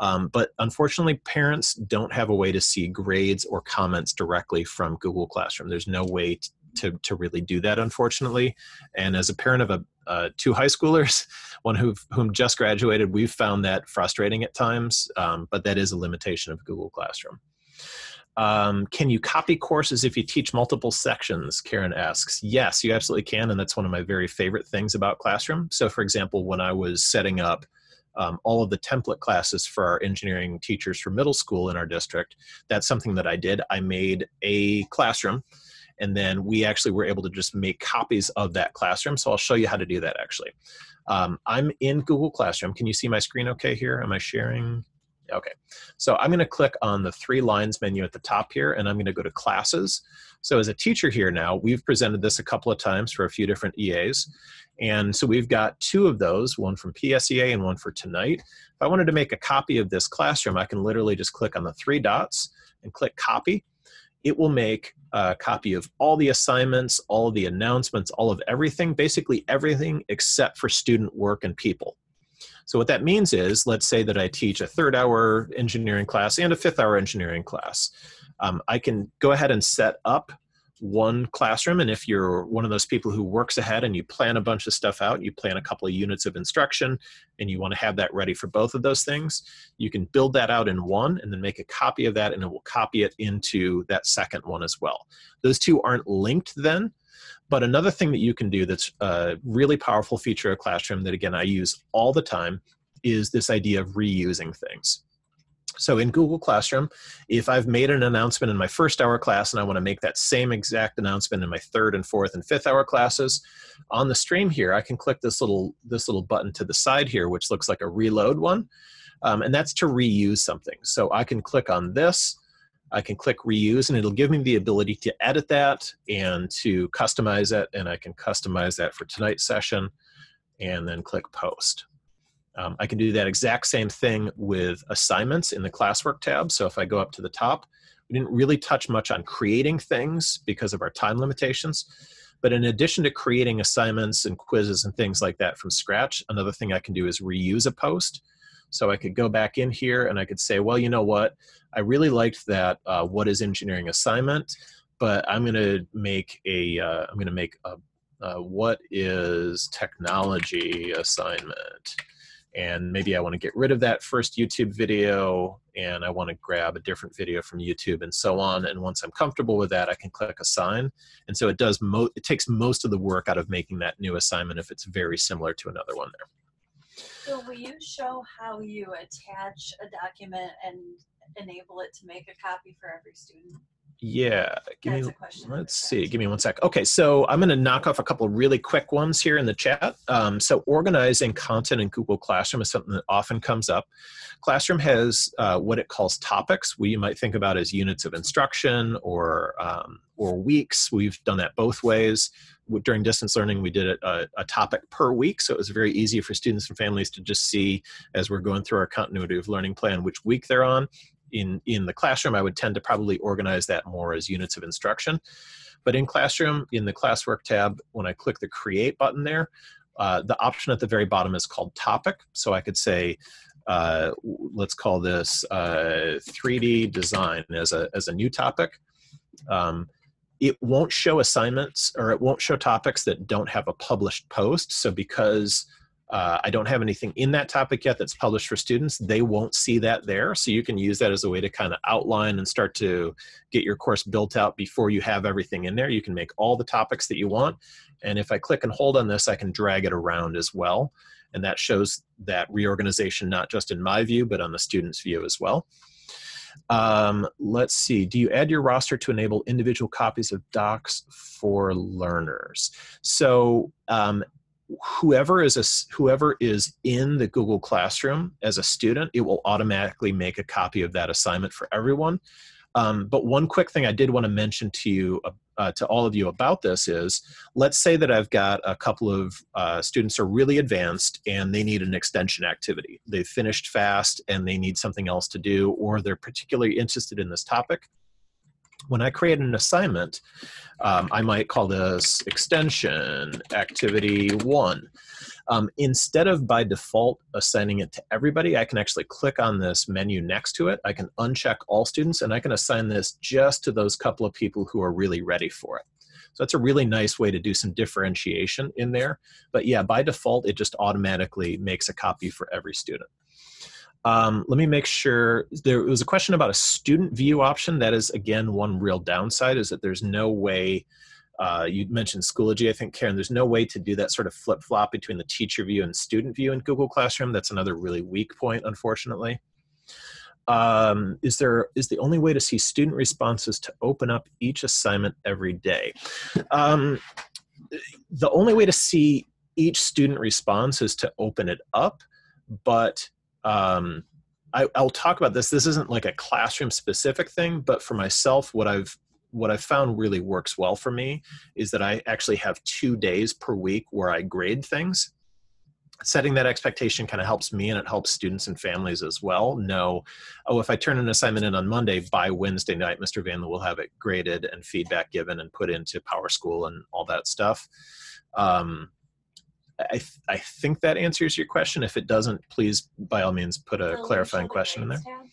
[SPEAKER 1] um, but unfortunately, parents don't have a way to see grades or comments directly from Google Classroom. There's no way to, to really do that, unfortunately. And as a parent of a, uh, two high schoolers, one who whom just graduated, we've found that frustrating at times, um, but that is a limitation of Google Classroom. Um, can you copy courses if you teach multiple sections? Karen asks. Yes, you absolutely can, and that's one of my very favorite things about Classroom. So, for example, when I was setting up um, all of the template classes for our engineering teachers for middle school in our district. That's something that I did. I made a classroom and then we actually were able to just make copies of that classroom. So I'll show you how to do that actually. Um, I'm in Google Classroom. Can you see my screen okay here? Am I sharing? Okay, so I'm going to click on the three lines menu at the top here, and I'm going to go to classes. So as a teacher here now, we've presented this a couple of times for a few different EAs. And so we've got two of those, one from PSEA and one for tonight. If I wanted to make a copy of this classroom, I can literally just click on the three dots and click copy. It will make a copy of all the assignments, all the announcements, all of everything, basically everything except for student work and people. So what that means is, let's say that I teach a third hour engineering class and a fifth hour engineering class. Um, I can go ahead and set up one classroom and if you're one of those people who works ahead and you plan a bunch of stuff out you plan a couple of units of instruction and you want to have that ready for both of those things you can build that out in one and then make a copy of that and it will copy it into that second one as well those two aren't linked then but another thing that you can do that's a really powerful feature of classroom that again i use all the time is this idea of reusing things so in Google Classroom, if I've made an announcement in my first hour class and I want to make that same exact announcement in my third and fourth and fifth hour classes, on the stream here, I can click this little this little button to the side here, which looks like a reload one, um, and that's to reuse something. So I can click on this, I can click reuse, and it'll give me the ability to edit that and to customize it, and I can customize that for tonight's session, and then click post. Um, I can do that exact same thing with assignments in the classwork tab. So if I go up to the top, we didn't really touch much on creating things because of our time limitations. But in addition to creating assignments and quizzes and things like that from scratch, another thing I can do is reuse a post. So I could go back in here and I could say, well, you know what? I really liked that uh, what is engineering assignment, but I'm going to make a am uh, going to make a uh, what is technology assignment and maybe I want to get rid of that first YouTube video and I want to grab a different video from YouTube and so on. And once I'm comfortable with that, I can click assign. And so it does mo it takes most of the work out of making that new assignment if it's very similar to another one there.
[SPEAKER 4] So will you show how you attach a document and enable it to make a copy for every student?
[SPEAKER 1] Yeah, give That's me. Let's see. Give me one sec. Okay, so I'm going to knock off a couple really quick ones here in the chat. Um, so organizing content in Google Classroom is something that often comes up. Classroom has uh, what it calls topics. We might think about as units of instruction or um, or weeks. We've done that both ways. During distance learning, we did a, a topic per week, so it was very easy for students and families to just see as we're going through our continuity of learning plan which week they're on in in the classroom i would tend to probably organize that more as units of instruction. But in classroom in the classwork tab when i click the create button there uh, the option at the very bottom is called topic. So i could say uh, let's call this uh, 3d design as a as a new topic. Um, it won't show assignments or it won't show topics that don't have a published post. So because uh, I don't have anything in that topic yet that's published for students. They won't see that there. So you can use that as a way to kind of outline and start to get your course built out before you have everything in there. You can make all the topics that you want. And if I click and hold on this, I can drag it around as well. And that shows that reorganization, not just in my view, but on the student's view as well. Um, let's see. Do you add your roster to enable individual copies of docs for learners? So um, whoever is a, whoever is in the Google Classroom as a student, it will automatically make a copy of that assignment for everyone. Um, but one quick thing I did want to mention to you, uh, uh, to all of you about this is, let's say that I've got a couple of uh, students are really advanced and they need an extension activity. They've finished fast and they need something else to do, or they're particularly interested in this topic when I create an assignment, um, I might call this extension activity one. Um, instead of by default assigning it to everybody, I can actually click on this menu next to it. I can uncheck all students and I can assign this just to those couple of people who are really ready for it. So that's a really nice way to do some differentiation in there. But yeah, by default, it just automatically makes a copy for every student. Um, let me make sure there was a question about a student view option. That is again one real downside is that there's no way. Uh, you mentioned Schoology, I think, Karen. There's no way to do that sort of flip flop between the teacher view and student view in Google Classroom. That's another really weak point, unfortunately. Um, is there is the only way to see student responses to open up each assignment every day? Um, the only way to see each student response is to open it up, but um, I, I'll talk about this. This isn't like a classroom specific thing, but for myself, what I've what I've found really works well for me is that I actually have two days per week where I grade things. Setting that expectation kind of helps me and it helps students and families as well know, oh, if I turn an assignment in on Monday, by Wednesday night, Mr. Van Loo will have it graded and feedback given and put into PowerSchool and all that stuff. Um, I, th- I think that answers your question. If it doesn't, please, by all means, put a clarifying question in there.
[SPEAKER 4] tab?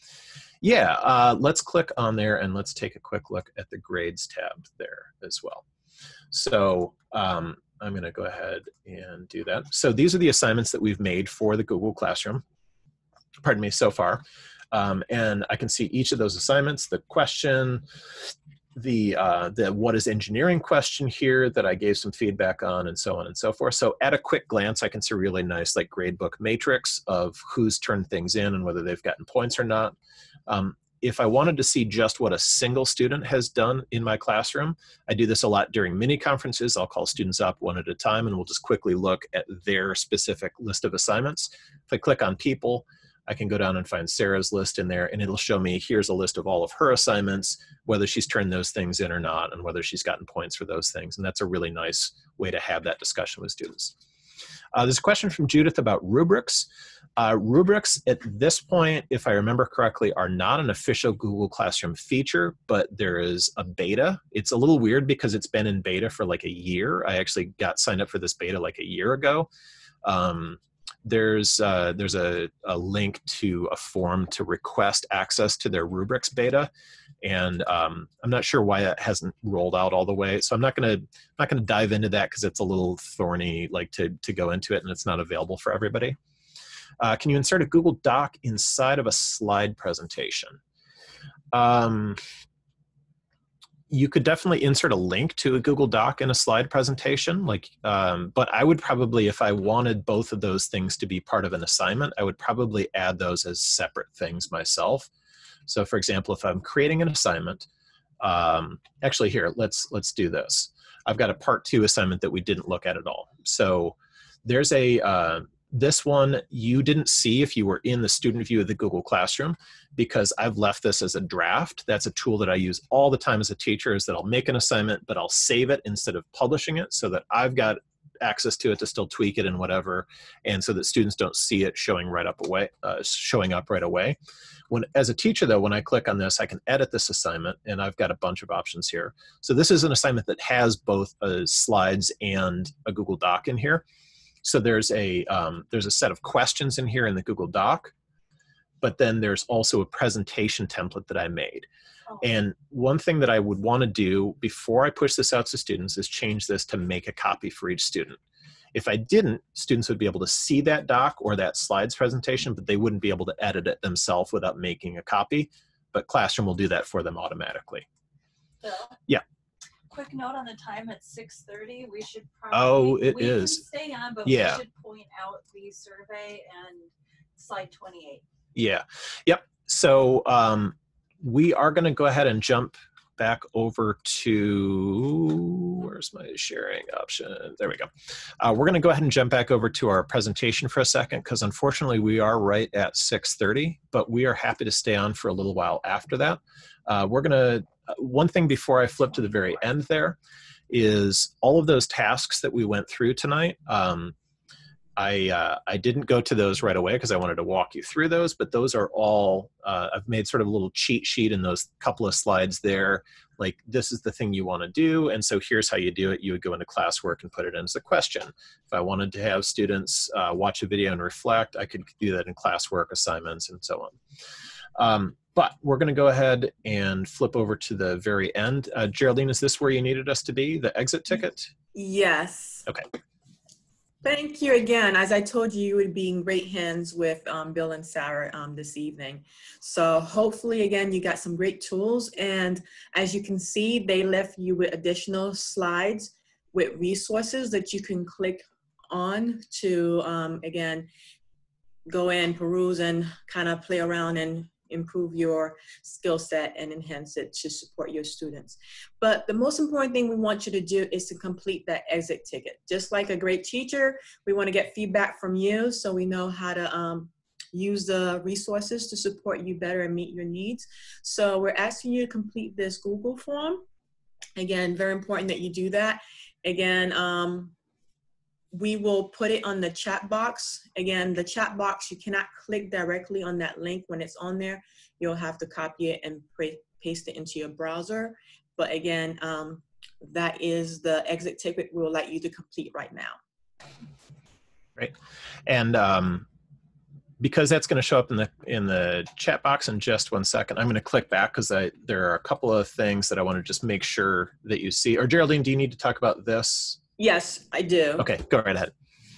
[SPEAKER 1] Yeah, uh, let's click on there and let's take a quick look at the grades tab there as well. So um, I'm going to go ahead and do that. So these are the assignments that we've made for the Google Classroom, pardon me, so far. Um, and I can see each of those assignments, the question, the uh, the what is engineering question here that I gave some feedback on, and so on and so forth. So at a quick glance, I can see a really nice like gradebook matrix of who's turned things in and whether they've gotten points or not. Um, if I wanted to see just what a single student has done in my classroom, I do this a lot during mini conferences. I'll call students up one at a time and we'll just quickly look at their specific list of assignments. If I click on people, I can go down and find Sarah's list in there and it'll show me here's a list of all of her assignments, whether she's turned those things in or not, and whether she's gotten points for those things. And that's a really nice way to have that discussion with students. Uh, there's a question from Judith about rubrics. Uh, rubrics at this point, if I remember correctly, are not an official Google Classroom feature, but there is a beta. It's a little weird because it's been in beta for like a year. I actually got signed up for this beta like a year ago. Um, there's uh, there's a, a link to a form to request access to their rubrics beta. And um, i'm not sure why that hasn't rolled out all the way. So i'm not going to not going to dive into that because it's a little thorny like to to go into it and it's not available for everybody. Uh, can you insert a google doc inside of a slide presentation? Um, you could definitely insert a link to a Google Doc in a slide presentation. Like, um, but I would probably, if I wanted both of those things to be part of an assignment, I would probably add those as separate things myself. So, for example, if I'm creating an assignment, um, actually, here let's let's do this. I've got a part two assignment that we didn't look at at all. So, there's a uh, this one you didn't see if you were in the student view of the Google Classroom because I've left this as a draft. That's a tool that I use all the time as a teacher is that I'll make an assignment, but I'll save it instead of publishing it so that I've got access to it to still tweak it and whatever and so that students don't see it showing right up away uh, showing up right away. When as a teacher though when i click on this i can edit this assignment and i've got a bunch of options here. So this is an assignment that has both uh, slides and a google doc in here so there's a um, there's a set of questions in here in the Google Doc, but then there's also a presentation template that I made.
[SPEAKER 4] Oh.
[SPEAKER 1] And one thing that I would want to do before I push this out to students is change this to make a copy for each student. If I didn't, students would be able to see that doc or that slides presentation, but they wouldn't be able to edit it themselves without making a copy. But Classroom will do that for them automatically.
[SPEAKER 4] Bill?
[SPEAKER 1] Yeah.
[SPEAKER 4] Quick note on the time at six thirty, we should
[SPEAKER 1] Oh,
[SPEAKER 4] probably.
[SPEAKER 1] it
[SPEAKER 4] we can
[SPEAKER 1] is.
[SPEAKER 4] Stay on, but
[SPEAKER 1] Yeah.
[SPEAKER 4] we should point out the survey and slide twenty-eight.
[SPEAKER 1] Yeah. Yep. So um, we are going to go ahead and jump back over to where's my sharing option? There we go. Uh, we're going to go ahead and jump back over to our presentation for a second because unfortunately we are right at 6:30, but we are happy to stay on for a little while after that. Uh, we're going to one thing before I flip to the very end there is all of those tasks that we went through tonight. Um, I uh, I didn't go to those right away because I wanted to walk you through those, but those are all uh, I've made sort of a little cheat sheet in those couple of slides there. Like this is the thing you want to do, and so here's how you do it. You would go into classwork and put it in as a question. If I wanted to have students uh, watch a video and reflect, I could do that in classwork assignments and so on. Um, but we're going to go ahead and flip over to the very end. Uh, Geraldine, is this where you needed us to be? The exit ticket?
[SPEAKER 2] Yes.
[SPEAKER 1] Okay.
[SPEAKER 2] Thank you again. As I told you, you would be in great hands with um, Bill and Sarah um, this evening. So hopefully, again, you got some great tools. And as you can see, they left you with additional slides with resources that you can click on to, um, again, go in, peruse, and kind of play around and improve your skill set and enhance it to support your students. But the most important thing we want you to do is to complete that exit ticket. Just like a great teacher, we want to get feedback from you so we know how to um, use the resources to support you better and meet your needs. So we're asking you to complete this Google form. Again, very important that you do that. Again, um, we will put it on the chat box. Again, the chat box, you cannot click directly on that link when it's on there. You'll have to copy it and paste it into your browser. But again, um, that is the exit ticket we would like you to complete right now.
[SPEAKER 1] Great. And um, because that's going to show up in the in the chat box in just one second, I'm going to click back because there are a couple of things that I want to just make sure that you see. Or Geraldine, do you need to talk about this?
[SPEAKER 2] Yes, I do.
[SPEAKER 1] Okay, go right ahead.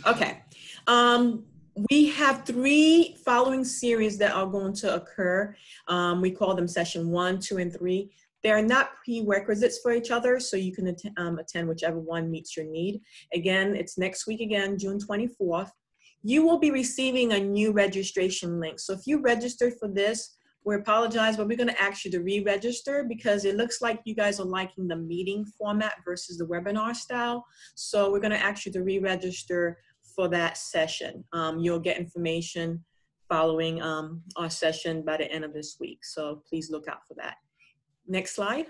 [SPEAKER 2] Okay. Um, we have three following series that are going to occur. Um, we call them session one, two, and three. They are not prerequisites for each other, so you can att um, attend whichever one meets your need. Again, it's next week again, June 24th. You will be receiving a new registration link. So if you registered for this, we apologize, but we're going to ask you to re-register because it looks like you guys are liking the meeting format versus the webinar style. So we're going to ask you to re-register for that session. Um, you'll get information following um, our session by the end of this week. So please look out for that. Next slide.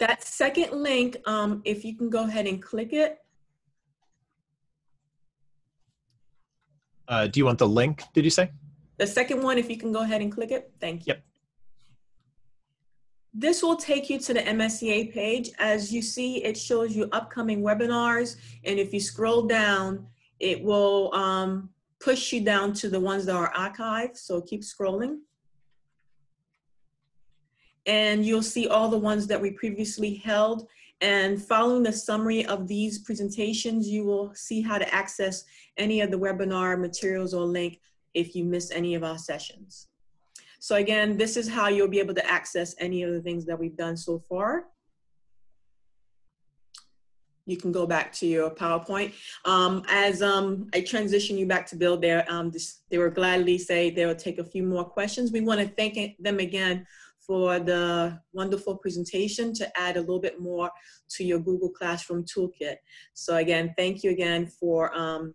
[SPEAKER 2] That second link, um, if you can go ahead and click it.
[SPEAKER 1] Uh, do you want the link, did you say?
[SPEAKER 2] The second one, if you can go ahead and click it. Thank you.
[SPEAKER 1] Yep.
[SPEAKER 2] This will take you to the MSEA page. As you see, it shows you upcoming webinars. And if you scroll down, it will um, push you down to the ones that are archived. So keep scrolling. And you'll see all the ones that we previously held. And following the summary of these presentations, you will see how to access any of the webinar materials or link if you miss any of our sessions. So again, this is how you'll be able to access any of the things that we've done so far. You can go back to your PowerPoint. Um, as um, I transition you back to Bill there, um, this, they will gladly say they will take a few more questions. We want to thank them again for the wonderful presentation to add a little bit more to your Google Classroom Toolkit. So again, thank you again for um,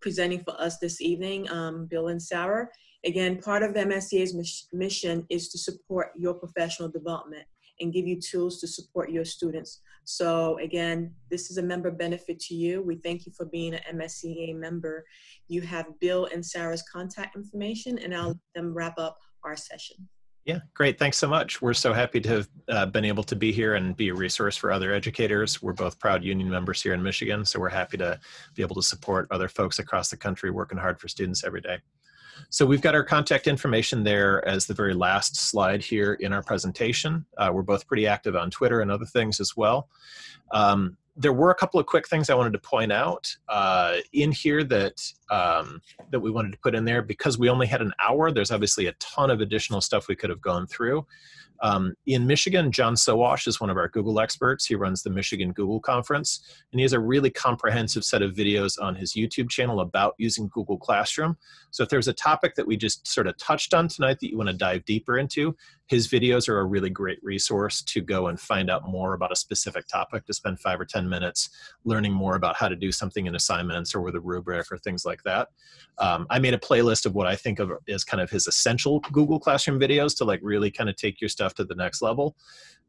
[SPEAKER 2] presenting for us this evening, um, Bill and Sarah. Again, part of the MSEA's mission is to support your professional development and give you tools to support your students. So again, this is a member benefit to you. We thank you for being an MSEA member. You have Bill and Sarah's contact information and I'll let them wrap up our session.
[SPEAKER 1] Yeah, great. Thanks so much. We're so happy to have uh, been able to be here and be a resource for other educators. We're both proud union members here in Michigan, so we're happy to be able to support other folks across the country working hard for students every day. So we've got our contact information there as the very last slide here in our presentation. Uh, we're both pretty active on Twitter and other things as well. Um, there were a couple of quick things I wanted to point out uh, in here that um, that we wanted to put in there because we only had an hour. There's obviously a ton of additional stuff we could have gone through. Um, in Michigan, John Sowash is one of our Google experts. He runs the Michigan Google Conference, and he has a really comprehensive set of videos on his YouTube channel about using Google Classroom. So if there's a topic that we just sort of touched on tonight that you want to dive deeper into, his videos are a really great resource to go and find out more about a specific topic, to spend five or 10 minutes learning more about how to do something in assignments or with a rubric or things like that. Um, I made a playlist of what I think of as kind of his essential Google Classroom videos to like really kind of take your stuff to the next level.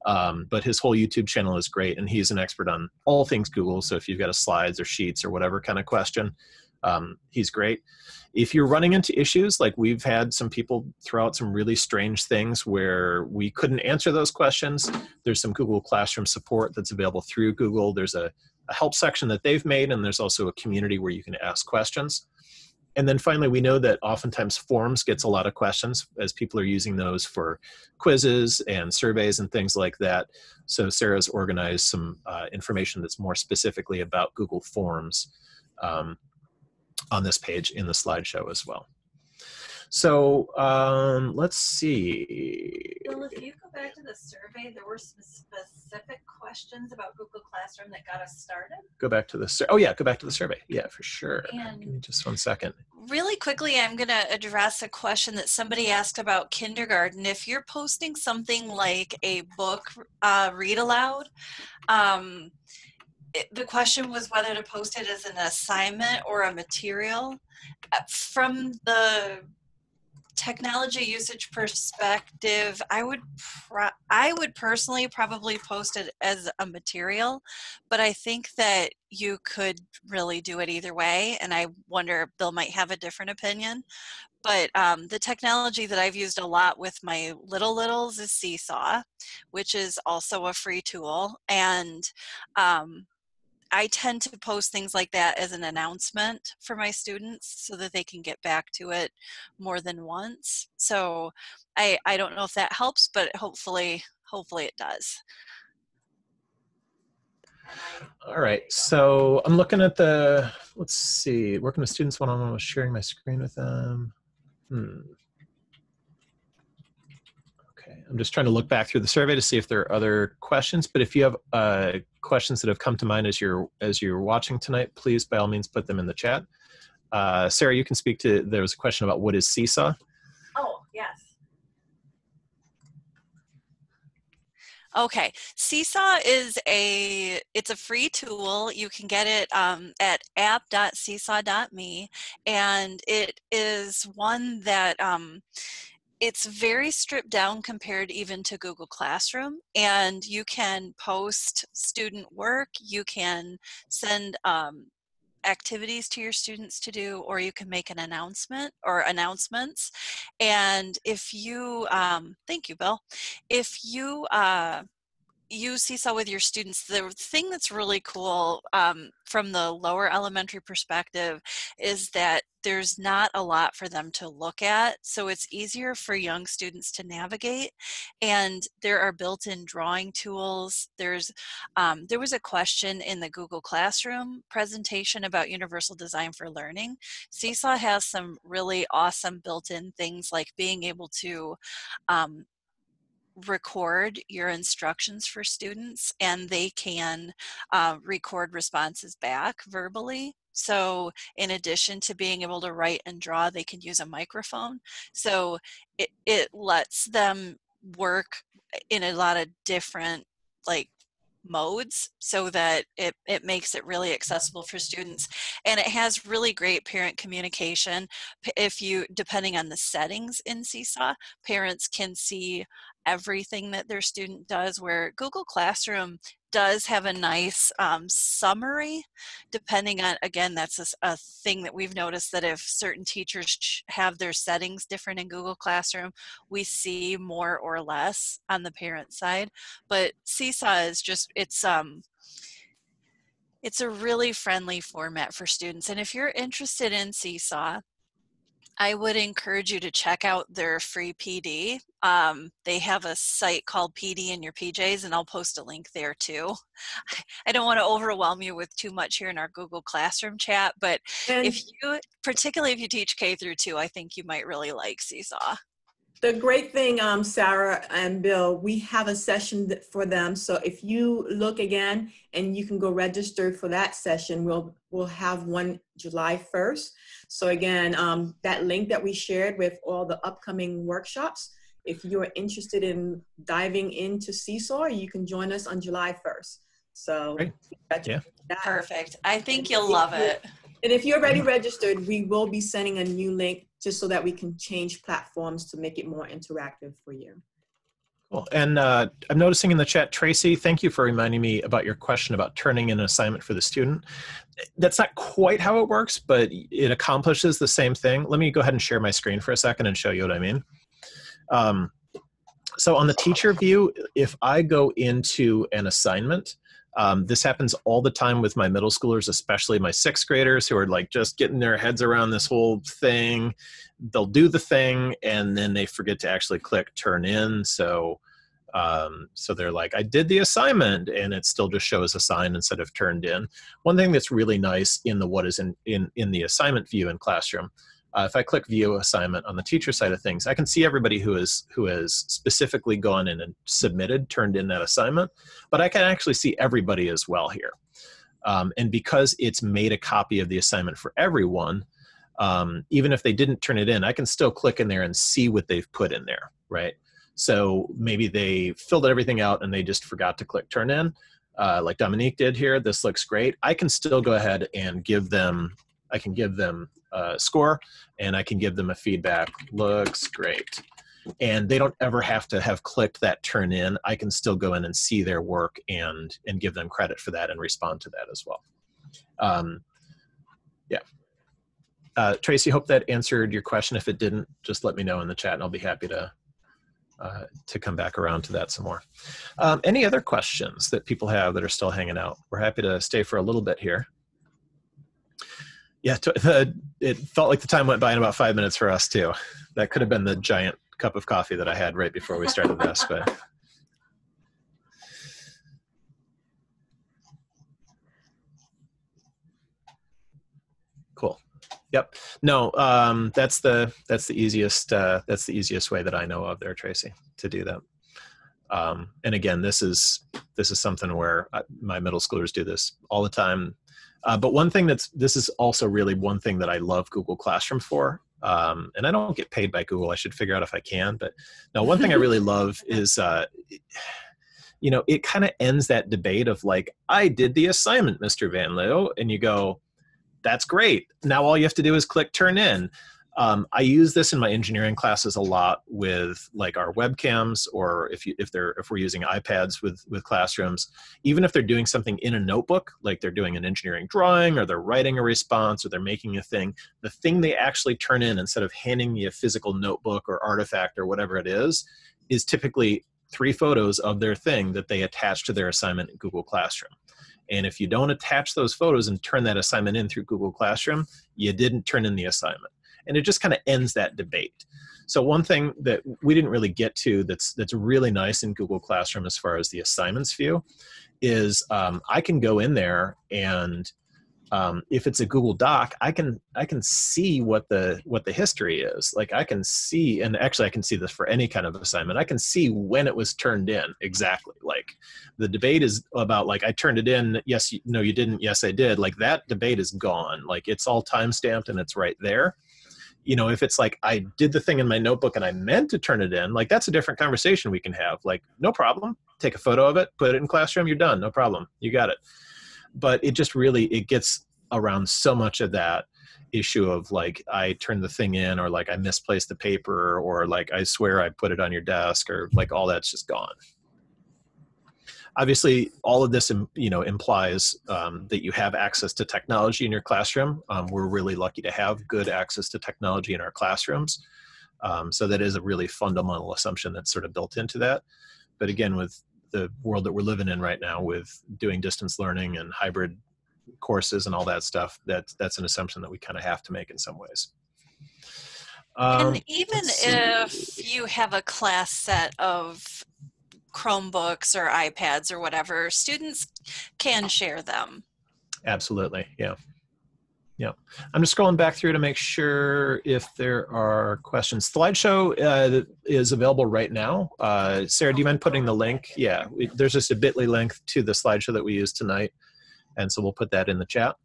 [SPEAKER 1] Um, but his whole YouTube channel is great, and he's an expert on all things Google. So if you've got a slides or sheets or whatever kind of question, um, he's great. If you're running into issues, like we've had some people throw out some really strange things where we couldn't answer those questions, there's some Google Classroom support that's available through Google. There's a, a help section that they've made, and there's also a community where you can ask questions. And then finally, we know that oftentimes forms gets a lot of questions as people are using those for quizzes and surveys and things like that. So Sarah's organized some uh, information that's more specifically about Google Forms um, on this page in the slideshow as well. So um, let's see.
[SPEAKER 4] Well, if you go back to the survey, there were some specific questions about Google Classroom that got us started.
[SPEAKER 1] Go back to the oh yeah, go back to the survey. Yeah, for sure.
[SPEAKER 4] And
[SPEAKER 1] Give me just one second.
[SPEAKER 3] Really quickly, I'm going to address a question that somebody asked about kindergarten. If you're posting something like a book uh, read aloud, um, the question was whether to post it as an assignment or a material. Uh, From the technology usage perspective, I would I would personally probably post it as a material, but I think that you could really do it either way, and I wonder Bill might have a different opinion. But um, the technology that I've used a lot with my little littles is Seesaw, which is also a free tool, and um, I tend to post things like that as an announcement for my students so that they can get back to it more than once. So I, I don't know if that helps, but hopefully, hopefully it does.
[SPEAKER 1] All right, so I'm looking at the, let's see, working with students one-on-one, was sharing my screen with them. Hmm. Okay, I'm just trying to look back through the survey to see if there are other questions, but if you have uh, questions that have come to mind as you're, as you're watching tonight, please by all means put them in the chat. Uh, Sarah, you can speak to, there was a question about what is Seesaw?
[SPEAKER 4] Oh, yes.
[SPEAKER 3] Okay, Seesaw is a it's a free tool. You can get it um, at app.seesaw.me, and it is one that um, it's very stripped down compared even to Google Classroom. And you can post student work. You can send um, activities to your students to do or you can make an announcement or announcements and if you um, thank you bill if you uh, use seesaw with your students the thing that's really cool um, from the lower elementary perspective is that there's not a lot for them to look at so it's easier for young students to navigate and there are built-in drawing tools there's um, there was a question in the google classroom presentation about universal design for learning seesaw has some really awesome built-in things like being able to um, record your instructions for students and they can uh, record responses back verbally. So in addition to being able to write and draw, they can use a microphone. So it, it lets them work eh, in a lot of different like modes so that it, it makes it really accessible for students and it has really great parent communication if you depending on the settings in seesaw parents can see everything that their student does where google classroom does have a nice um, summary depending on again that's a, a, thing that we've noticed that if certain teachers have their settings different in google classroom we see more or less on the parent side. But seesaw is just it's um it's a really friendly format for students. And if you're interested in seesaw I would encourage you to check out their free PD. Um, they have a site called PD in your PJs, and I'll post a link there too. I don't want to overwhelm you with too much here in our Google Classroom chat, but
[SPEAKER 2] And
[SPEAKER 3] if you, particularly if you teach K through two, I think you might really like Seesaw.
[SPEAKER 2] the great thing, um, Sarah and Bill, we have a session for them. So if you look again and you can go register for that session, we'll, we'll have one July 1st. So again, um, that link that we shared with all the upcoming workshops, if you're interested in diving into Seesaw, you can join us on July 1st. So
[SPEAKER 1] Great. Yeah.
[SPEAKER 2] that-
[SPEAKER 3] Perfect. I think you'll love it.
[SPEAKER 2] And if you're already registered, we will be sending a new link just so that we can change platforms to make it more interactive for you.
[SPEAKER 1] Cool. And uh, I'm noticing in the chat, Tracy, thank you for reminding me about your question about turning in an assignment for the student. That's not quite how it works, but it accomplishes the same thing. Let me go ahead and share my screen for a second and show you what I mean. Um, so on the teacher view, if I go into an assignment, um, this happens all the time with my middle schoolers, especially my sixth graders who are like just getting their heads around this whole thing. They'll do the thing and then they forget to actually click turn in. So, um, so they're like, I did the assignment and it still just shows assigned instead of turned in. One thing that's really nice in the what is in, in, in the assignment view in Classroom uh, if I click view assignment on the teacher side of things, I can see everybody who is who has specifically gone in and submitted, turned in that assignment, but I can actually see everybody as well here. Um, and because it's made a copy of the assignment for everyone, um, even if they didn't turn it in, I can still click in there and see what they've put in there, right? So maybe they filled everything out and they just forgot to click turn in. uh, like Dominique did here, this looks great. I can still go ahead and give them, I can give them a score and I can give them a feedback. Looks great. And they don't ever have to have clicked that turn in. I can still go in and see their work and and give them credit for that and respond to that as well. Um, yeah. Uh, Tracy, hope that answered your question. If it didn't, just let me know in the chat and I'll be happy to uh, to come back around to that some more. Um, any other questions that people have that are still hanging out? We're happy to stay for a little bit here. Yeah, it felt like the time went by in about five minutes for us too. That could have been the giant cup of coffee that I had right before we started this, but. Cool. Yep. No, um, that's the that's the easiest uh, that's the easiest way that I know of there, Tracy, to do that. Um, and again, this is this is something where I, my middle schoolers do this all the time. Uh, but one thing that's this is also really one thing that I love Google Classroom for. Um, and I don't get paid by Google. I should figure out if I can. But now, one thing I really love is, uh, you know, it kind of ends that debate of like, I did the assignment, Mr. Van Loo, and you go, that's great. Now all you have to do is click turn in. Um, I use this in my engineering classes a lot with like our webcams, or if you if they're if we're using iPads with with classrooms, even if they're doing something in a notebook, like they're doing an engineering drawing, or they're writing a response, or they're making a thing, the thing they actually turn in instead of handing me a physical notebook or artifact or whatever it is, is typically three photos of their thing that they attach to their assignment in Google Classroom. And if you don't attach those photos and turn that assignment in through Google Classroom, you didn't turn in the assignment. And it just kind of ends that debate. So one thing that we didn't really get to that's that's really nice in Google Classroom as far as the assignments view is um, I can go in there and um, if it's a Google Doc, I can I can see what the what the history is. Like I can see, and actually I can see this for any kind of assignment. I can see when it was turned in exactly. Like the debate is about like I turned it in. Yes, you, no, you didn't. Yes, I did. Like that debate is gone. Like it's all time stamped and it's right there. You know, if it's like I did the thing in my notebook and I meant to turn it in, like that's a different conversation we can have. Like no problem. Take a photo of it, put it in classroom. You're done. No problem. You got it but it just really it gets around so much of that issue of like I turned the thing in or like I misplaced the paper or like I swear I put it on your desk or like all that's just gone. Obviously, all of this you know implies um, that you have access to technology in your classroom. Um, we're really lucky to have good access to technology in our classrooms. Um, so that is a really fundamental assumption that's sort of built into that. But again, with the world that we're living in right now with doing distance learning and hybrid courses and all that stuff that's that's an assumption that we kind of have to make in some ways
[SPEAKER 3] um, and even if you have a class set of chromebooks or ipads or whatever students can share them.
[SPEAKER 1] Absolutely yeah. Yeah. I'm just scrolling back through to make sure if there are questions. Slideshow uh, is available right now. Uh, sarah do you mind putting the link? Yeah we, there's just a bitly link to the slideshow that we used tonight and so we'll put that in the chat.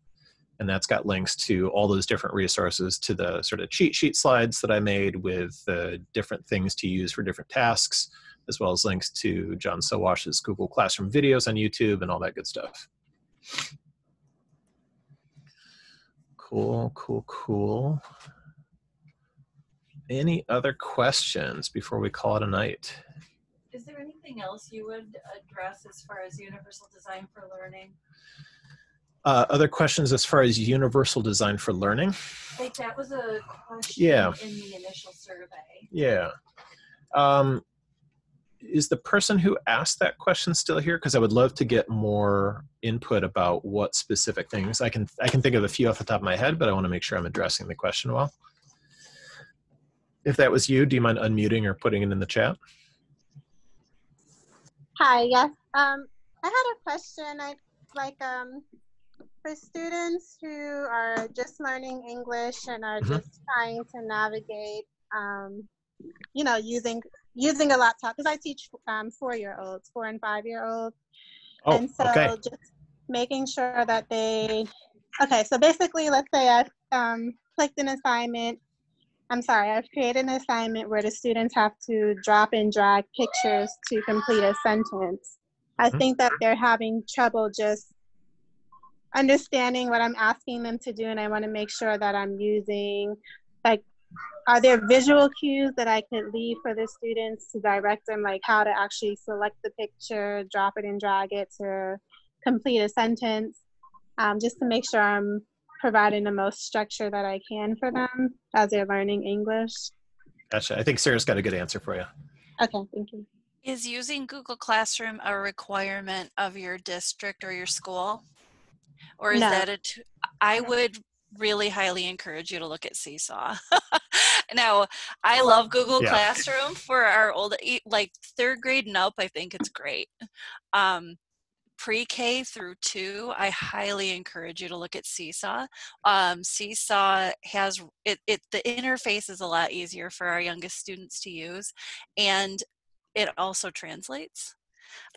[SPEAKER 1] And that's got links to all those different resources to the sort of cheat sheet slides that i made with the different things to use for different tasks as well as links to john sowash's google classroom videos on youtube and all that good stuff Cool, cool, cool. Any other questions before we call it a night?
[SPEAKER 4] Is there anything else you would address as far as universal design for learning?
[SPEAKER 1] Uh, other questions as far as universal design for learning?
[SPEAKER 4] Like that was a question
[SPEAKER 1] yeah.
[SPEAKER 4] in the initial survey.
[SPEAKER 1] Yeah. Um, is the person who asked that question still here? Because I would love to get more input about what specific things. I can I can think of a few off the top of my head, but I want to make sure I'm addressing the question well. If that was you, do you mind unmuting or putting it in the chat?
[SPEAKER 5] Hi, yes. Um, I had a question. I like um, for students who are just learning English and are mm-hmm. just trying to navigate, um, you know, using using a laptop because I teach um, four year olds, four and five year olds.
[SPEAKER 1] Oh,
[SPEAKER 5] and so
[SPEAKER 1] okay.
[SPEAKER 5] just making sure that they, okay, so basically, let's say I've um, clicked an assignment. I'm sorry, I've created an assignment where the students have to drop and drag pictures to complete a sentence. I
[SPEAKER 1] Mhm.
[SPEAKER 5] think that they're having trouble just understanding what I'm asking them to do, and I want to make sure that I'm using like are there visual cues that I could leave for the students to direct them, like how to actually select the picture, drop it and drag it to complete a sentence, um, just to make sure I'm providing the most structure that I can for them as they're learning English.
[SPEAKER 1] Gotcha. I think Sarah's got a good answer for you.
[SPEAKER 5] Okay, thank you.
[SPEAKER 3] Is using Google Classroom a requirement of your district or your school? Or is
[SPEAKER 5] No.
[SPEAKER 3] that a, t- I would really highly encourage you to look at Seesaw. now, I love Google
[SPEAKER 1] Yeah.
[SPEAKER 3] Classroom for our old, like third grade and up, I think it's great. Um, pre-K through two, I highly encourage you to look at Seesaw. Um, Seesaw has it, it. The interface is a lot easier for our youngest students to use, and it also translates.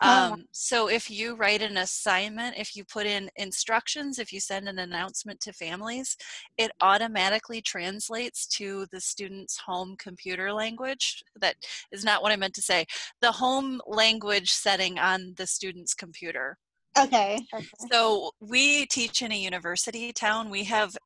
[SPEAKER 5] Oh.
[SPEAKER 3] Um, so if you write an assignment, if you put in instructions, if you send an announcement to families, it automatically translates to the student's home computer language. That is not what I meant to say. The home language setting on the student's computer.
[SPEAKER 5] Okay. okay.
[SPEAKER 3] So we teach in a university town. We have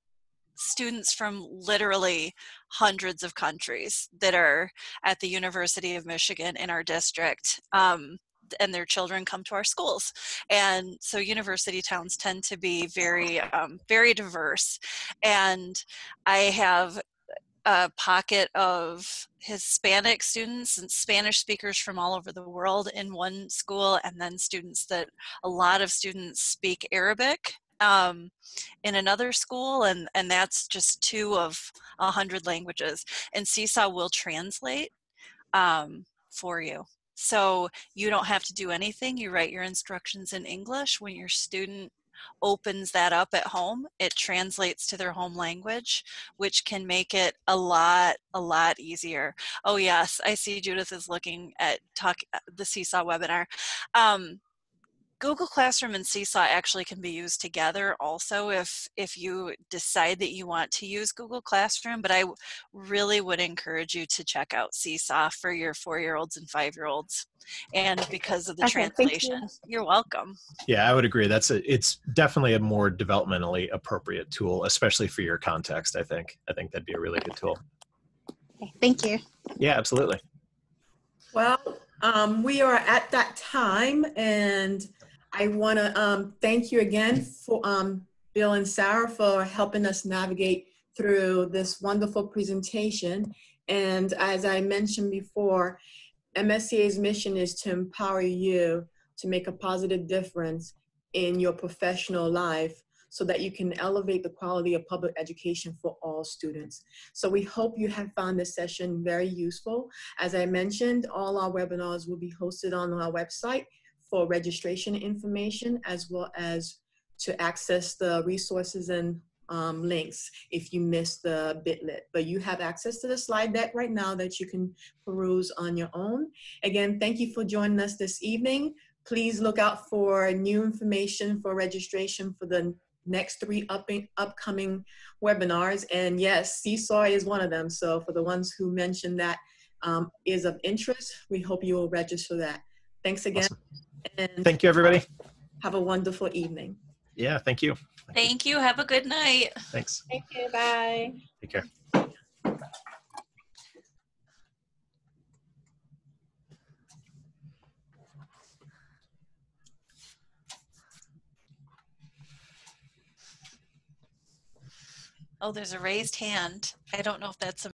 [SPEAKER 3] students from literally hundreds of countries that are at the University of Michigan in our district. Um, and their children come to our schools. And so university towns tend to be very, um, very diverse. And I have a pocket of Hispanic students and Spanish speakers from all over the world in one school, and then students that a lot of students speak Arabic um, in another school, and, and that's just two of a hundred languages. And Seesaw will translate um, for you. So you don't have to do anything. You write your instructions in English. When your student opens that up at home, it translates to their home language, which can make it a lot, a lot easier. Oh yes, I see Judith is looking at talk the Seesaw webinar. Um, Google Classroom and Seesaw actually can be used together also if if you decide that you want to use Google Classroom, but I really would encourage you to check out Seesaw for your four-year-olds and five-year-olds. And because of the
[SPEAKER 5] Okay, thank you.
[SPEAKER 3] translation, you're welcome.
[SPEAKER 1] Yeah, I would agree. That's a, it's definitely a more developmentally appropriate tool, especially for your context. I think. I think that'd be a really good tool.
[SPEAKER 5] Okay, Thank you.
[SPEAKER 1] Yeah, absolutely.
[SPEAKER 2] Well, um, we are at that time, and I want to um, thank you again for um, Bill and Sarah for helping us navigate through this wonderful presentation. And as I mentioned before, MSEA's mission is to empower you to make a positive difference in your professional life so that you can elevate the quality of public education for all students. So we hope you have found this session very useful. As I mentioned, all our webinars will be hosted on our website for registration information as well as to access the resources and um, links if you missed the bitlet. But you have access to the slide deck right now that you can peruse on your own. Again, thank you for joining us this evening. Please look out for new information for registration for the next three up upcoming webinars. And yes, Seesaw is one of them. So for the ones who mentioned that um, is of interest, we hope you will register that. Thanks again.
[SPEAKER 1] Awesome.
[SPEAKER 2] And
[SPEAKER 1] Thank you, everybody.
[SPEAKER 2] have a wonderful evening.
[SPEAKER 1] Yeah, thank you.
[SPEAKER 3] Thank you. Have a good night.
[SPEAKER 1] Thanks.
[SPEAKER 5] Thank you. Bye.
[SPEAKER 1] Take care.
[SPEAKER 3] Oh, there's a raised hand. I don't know if that's a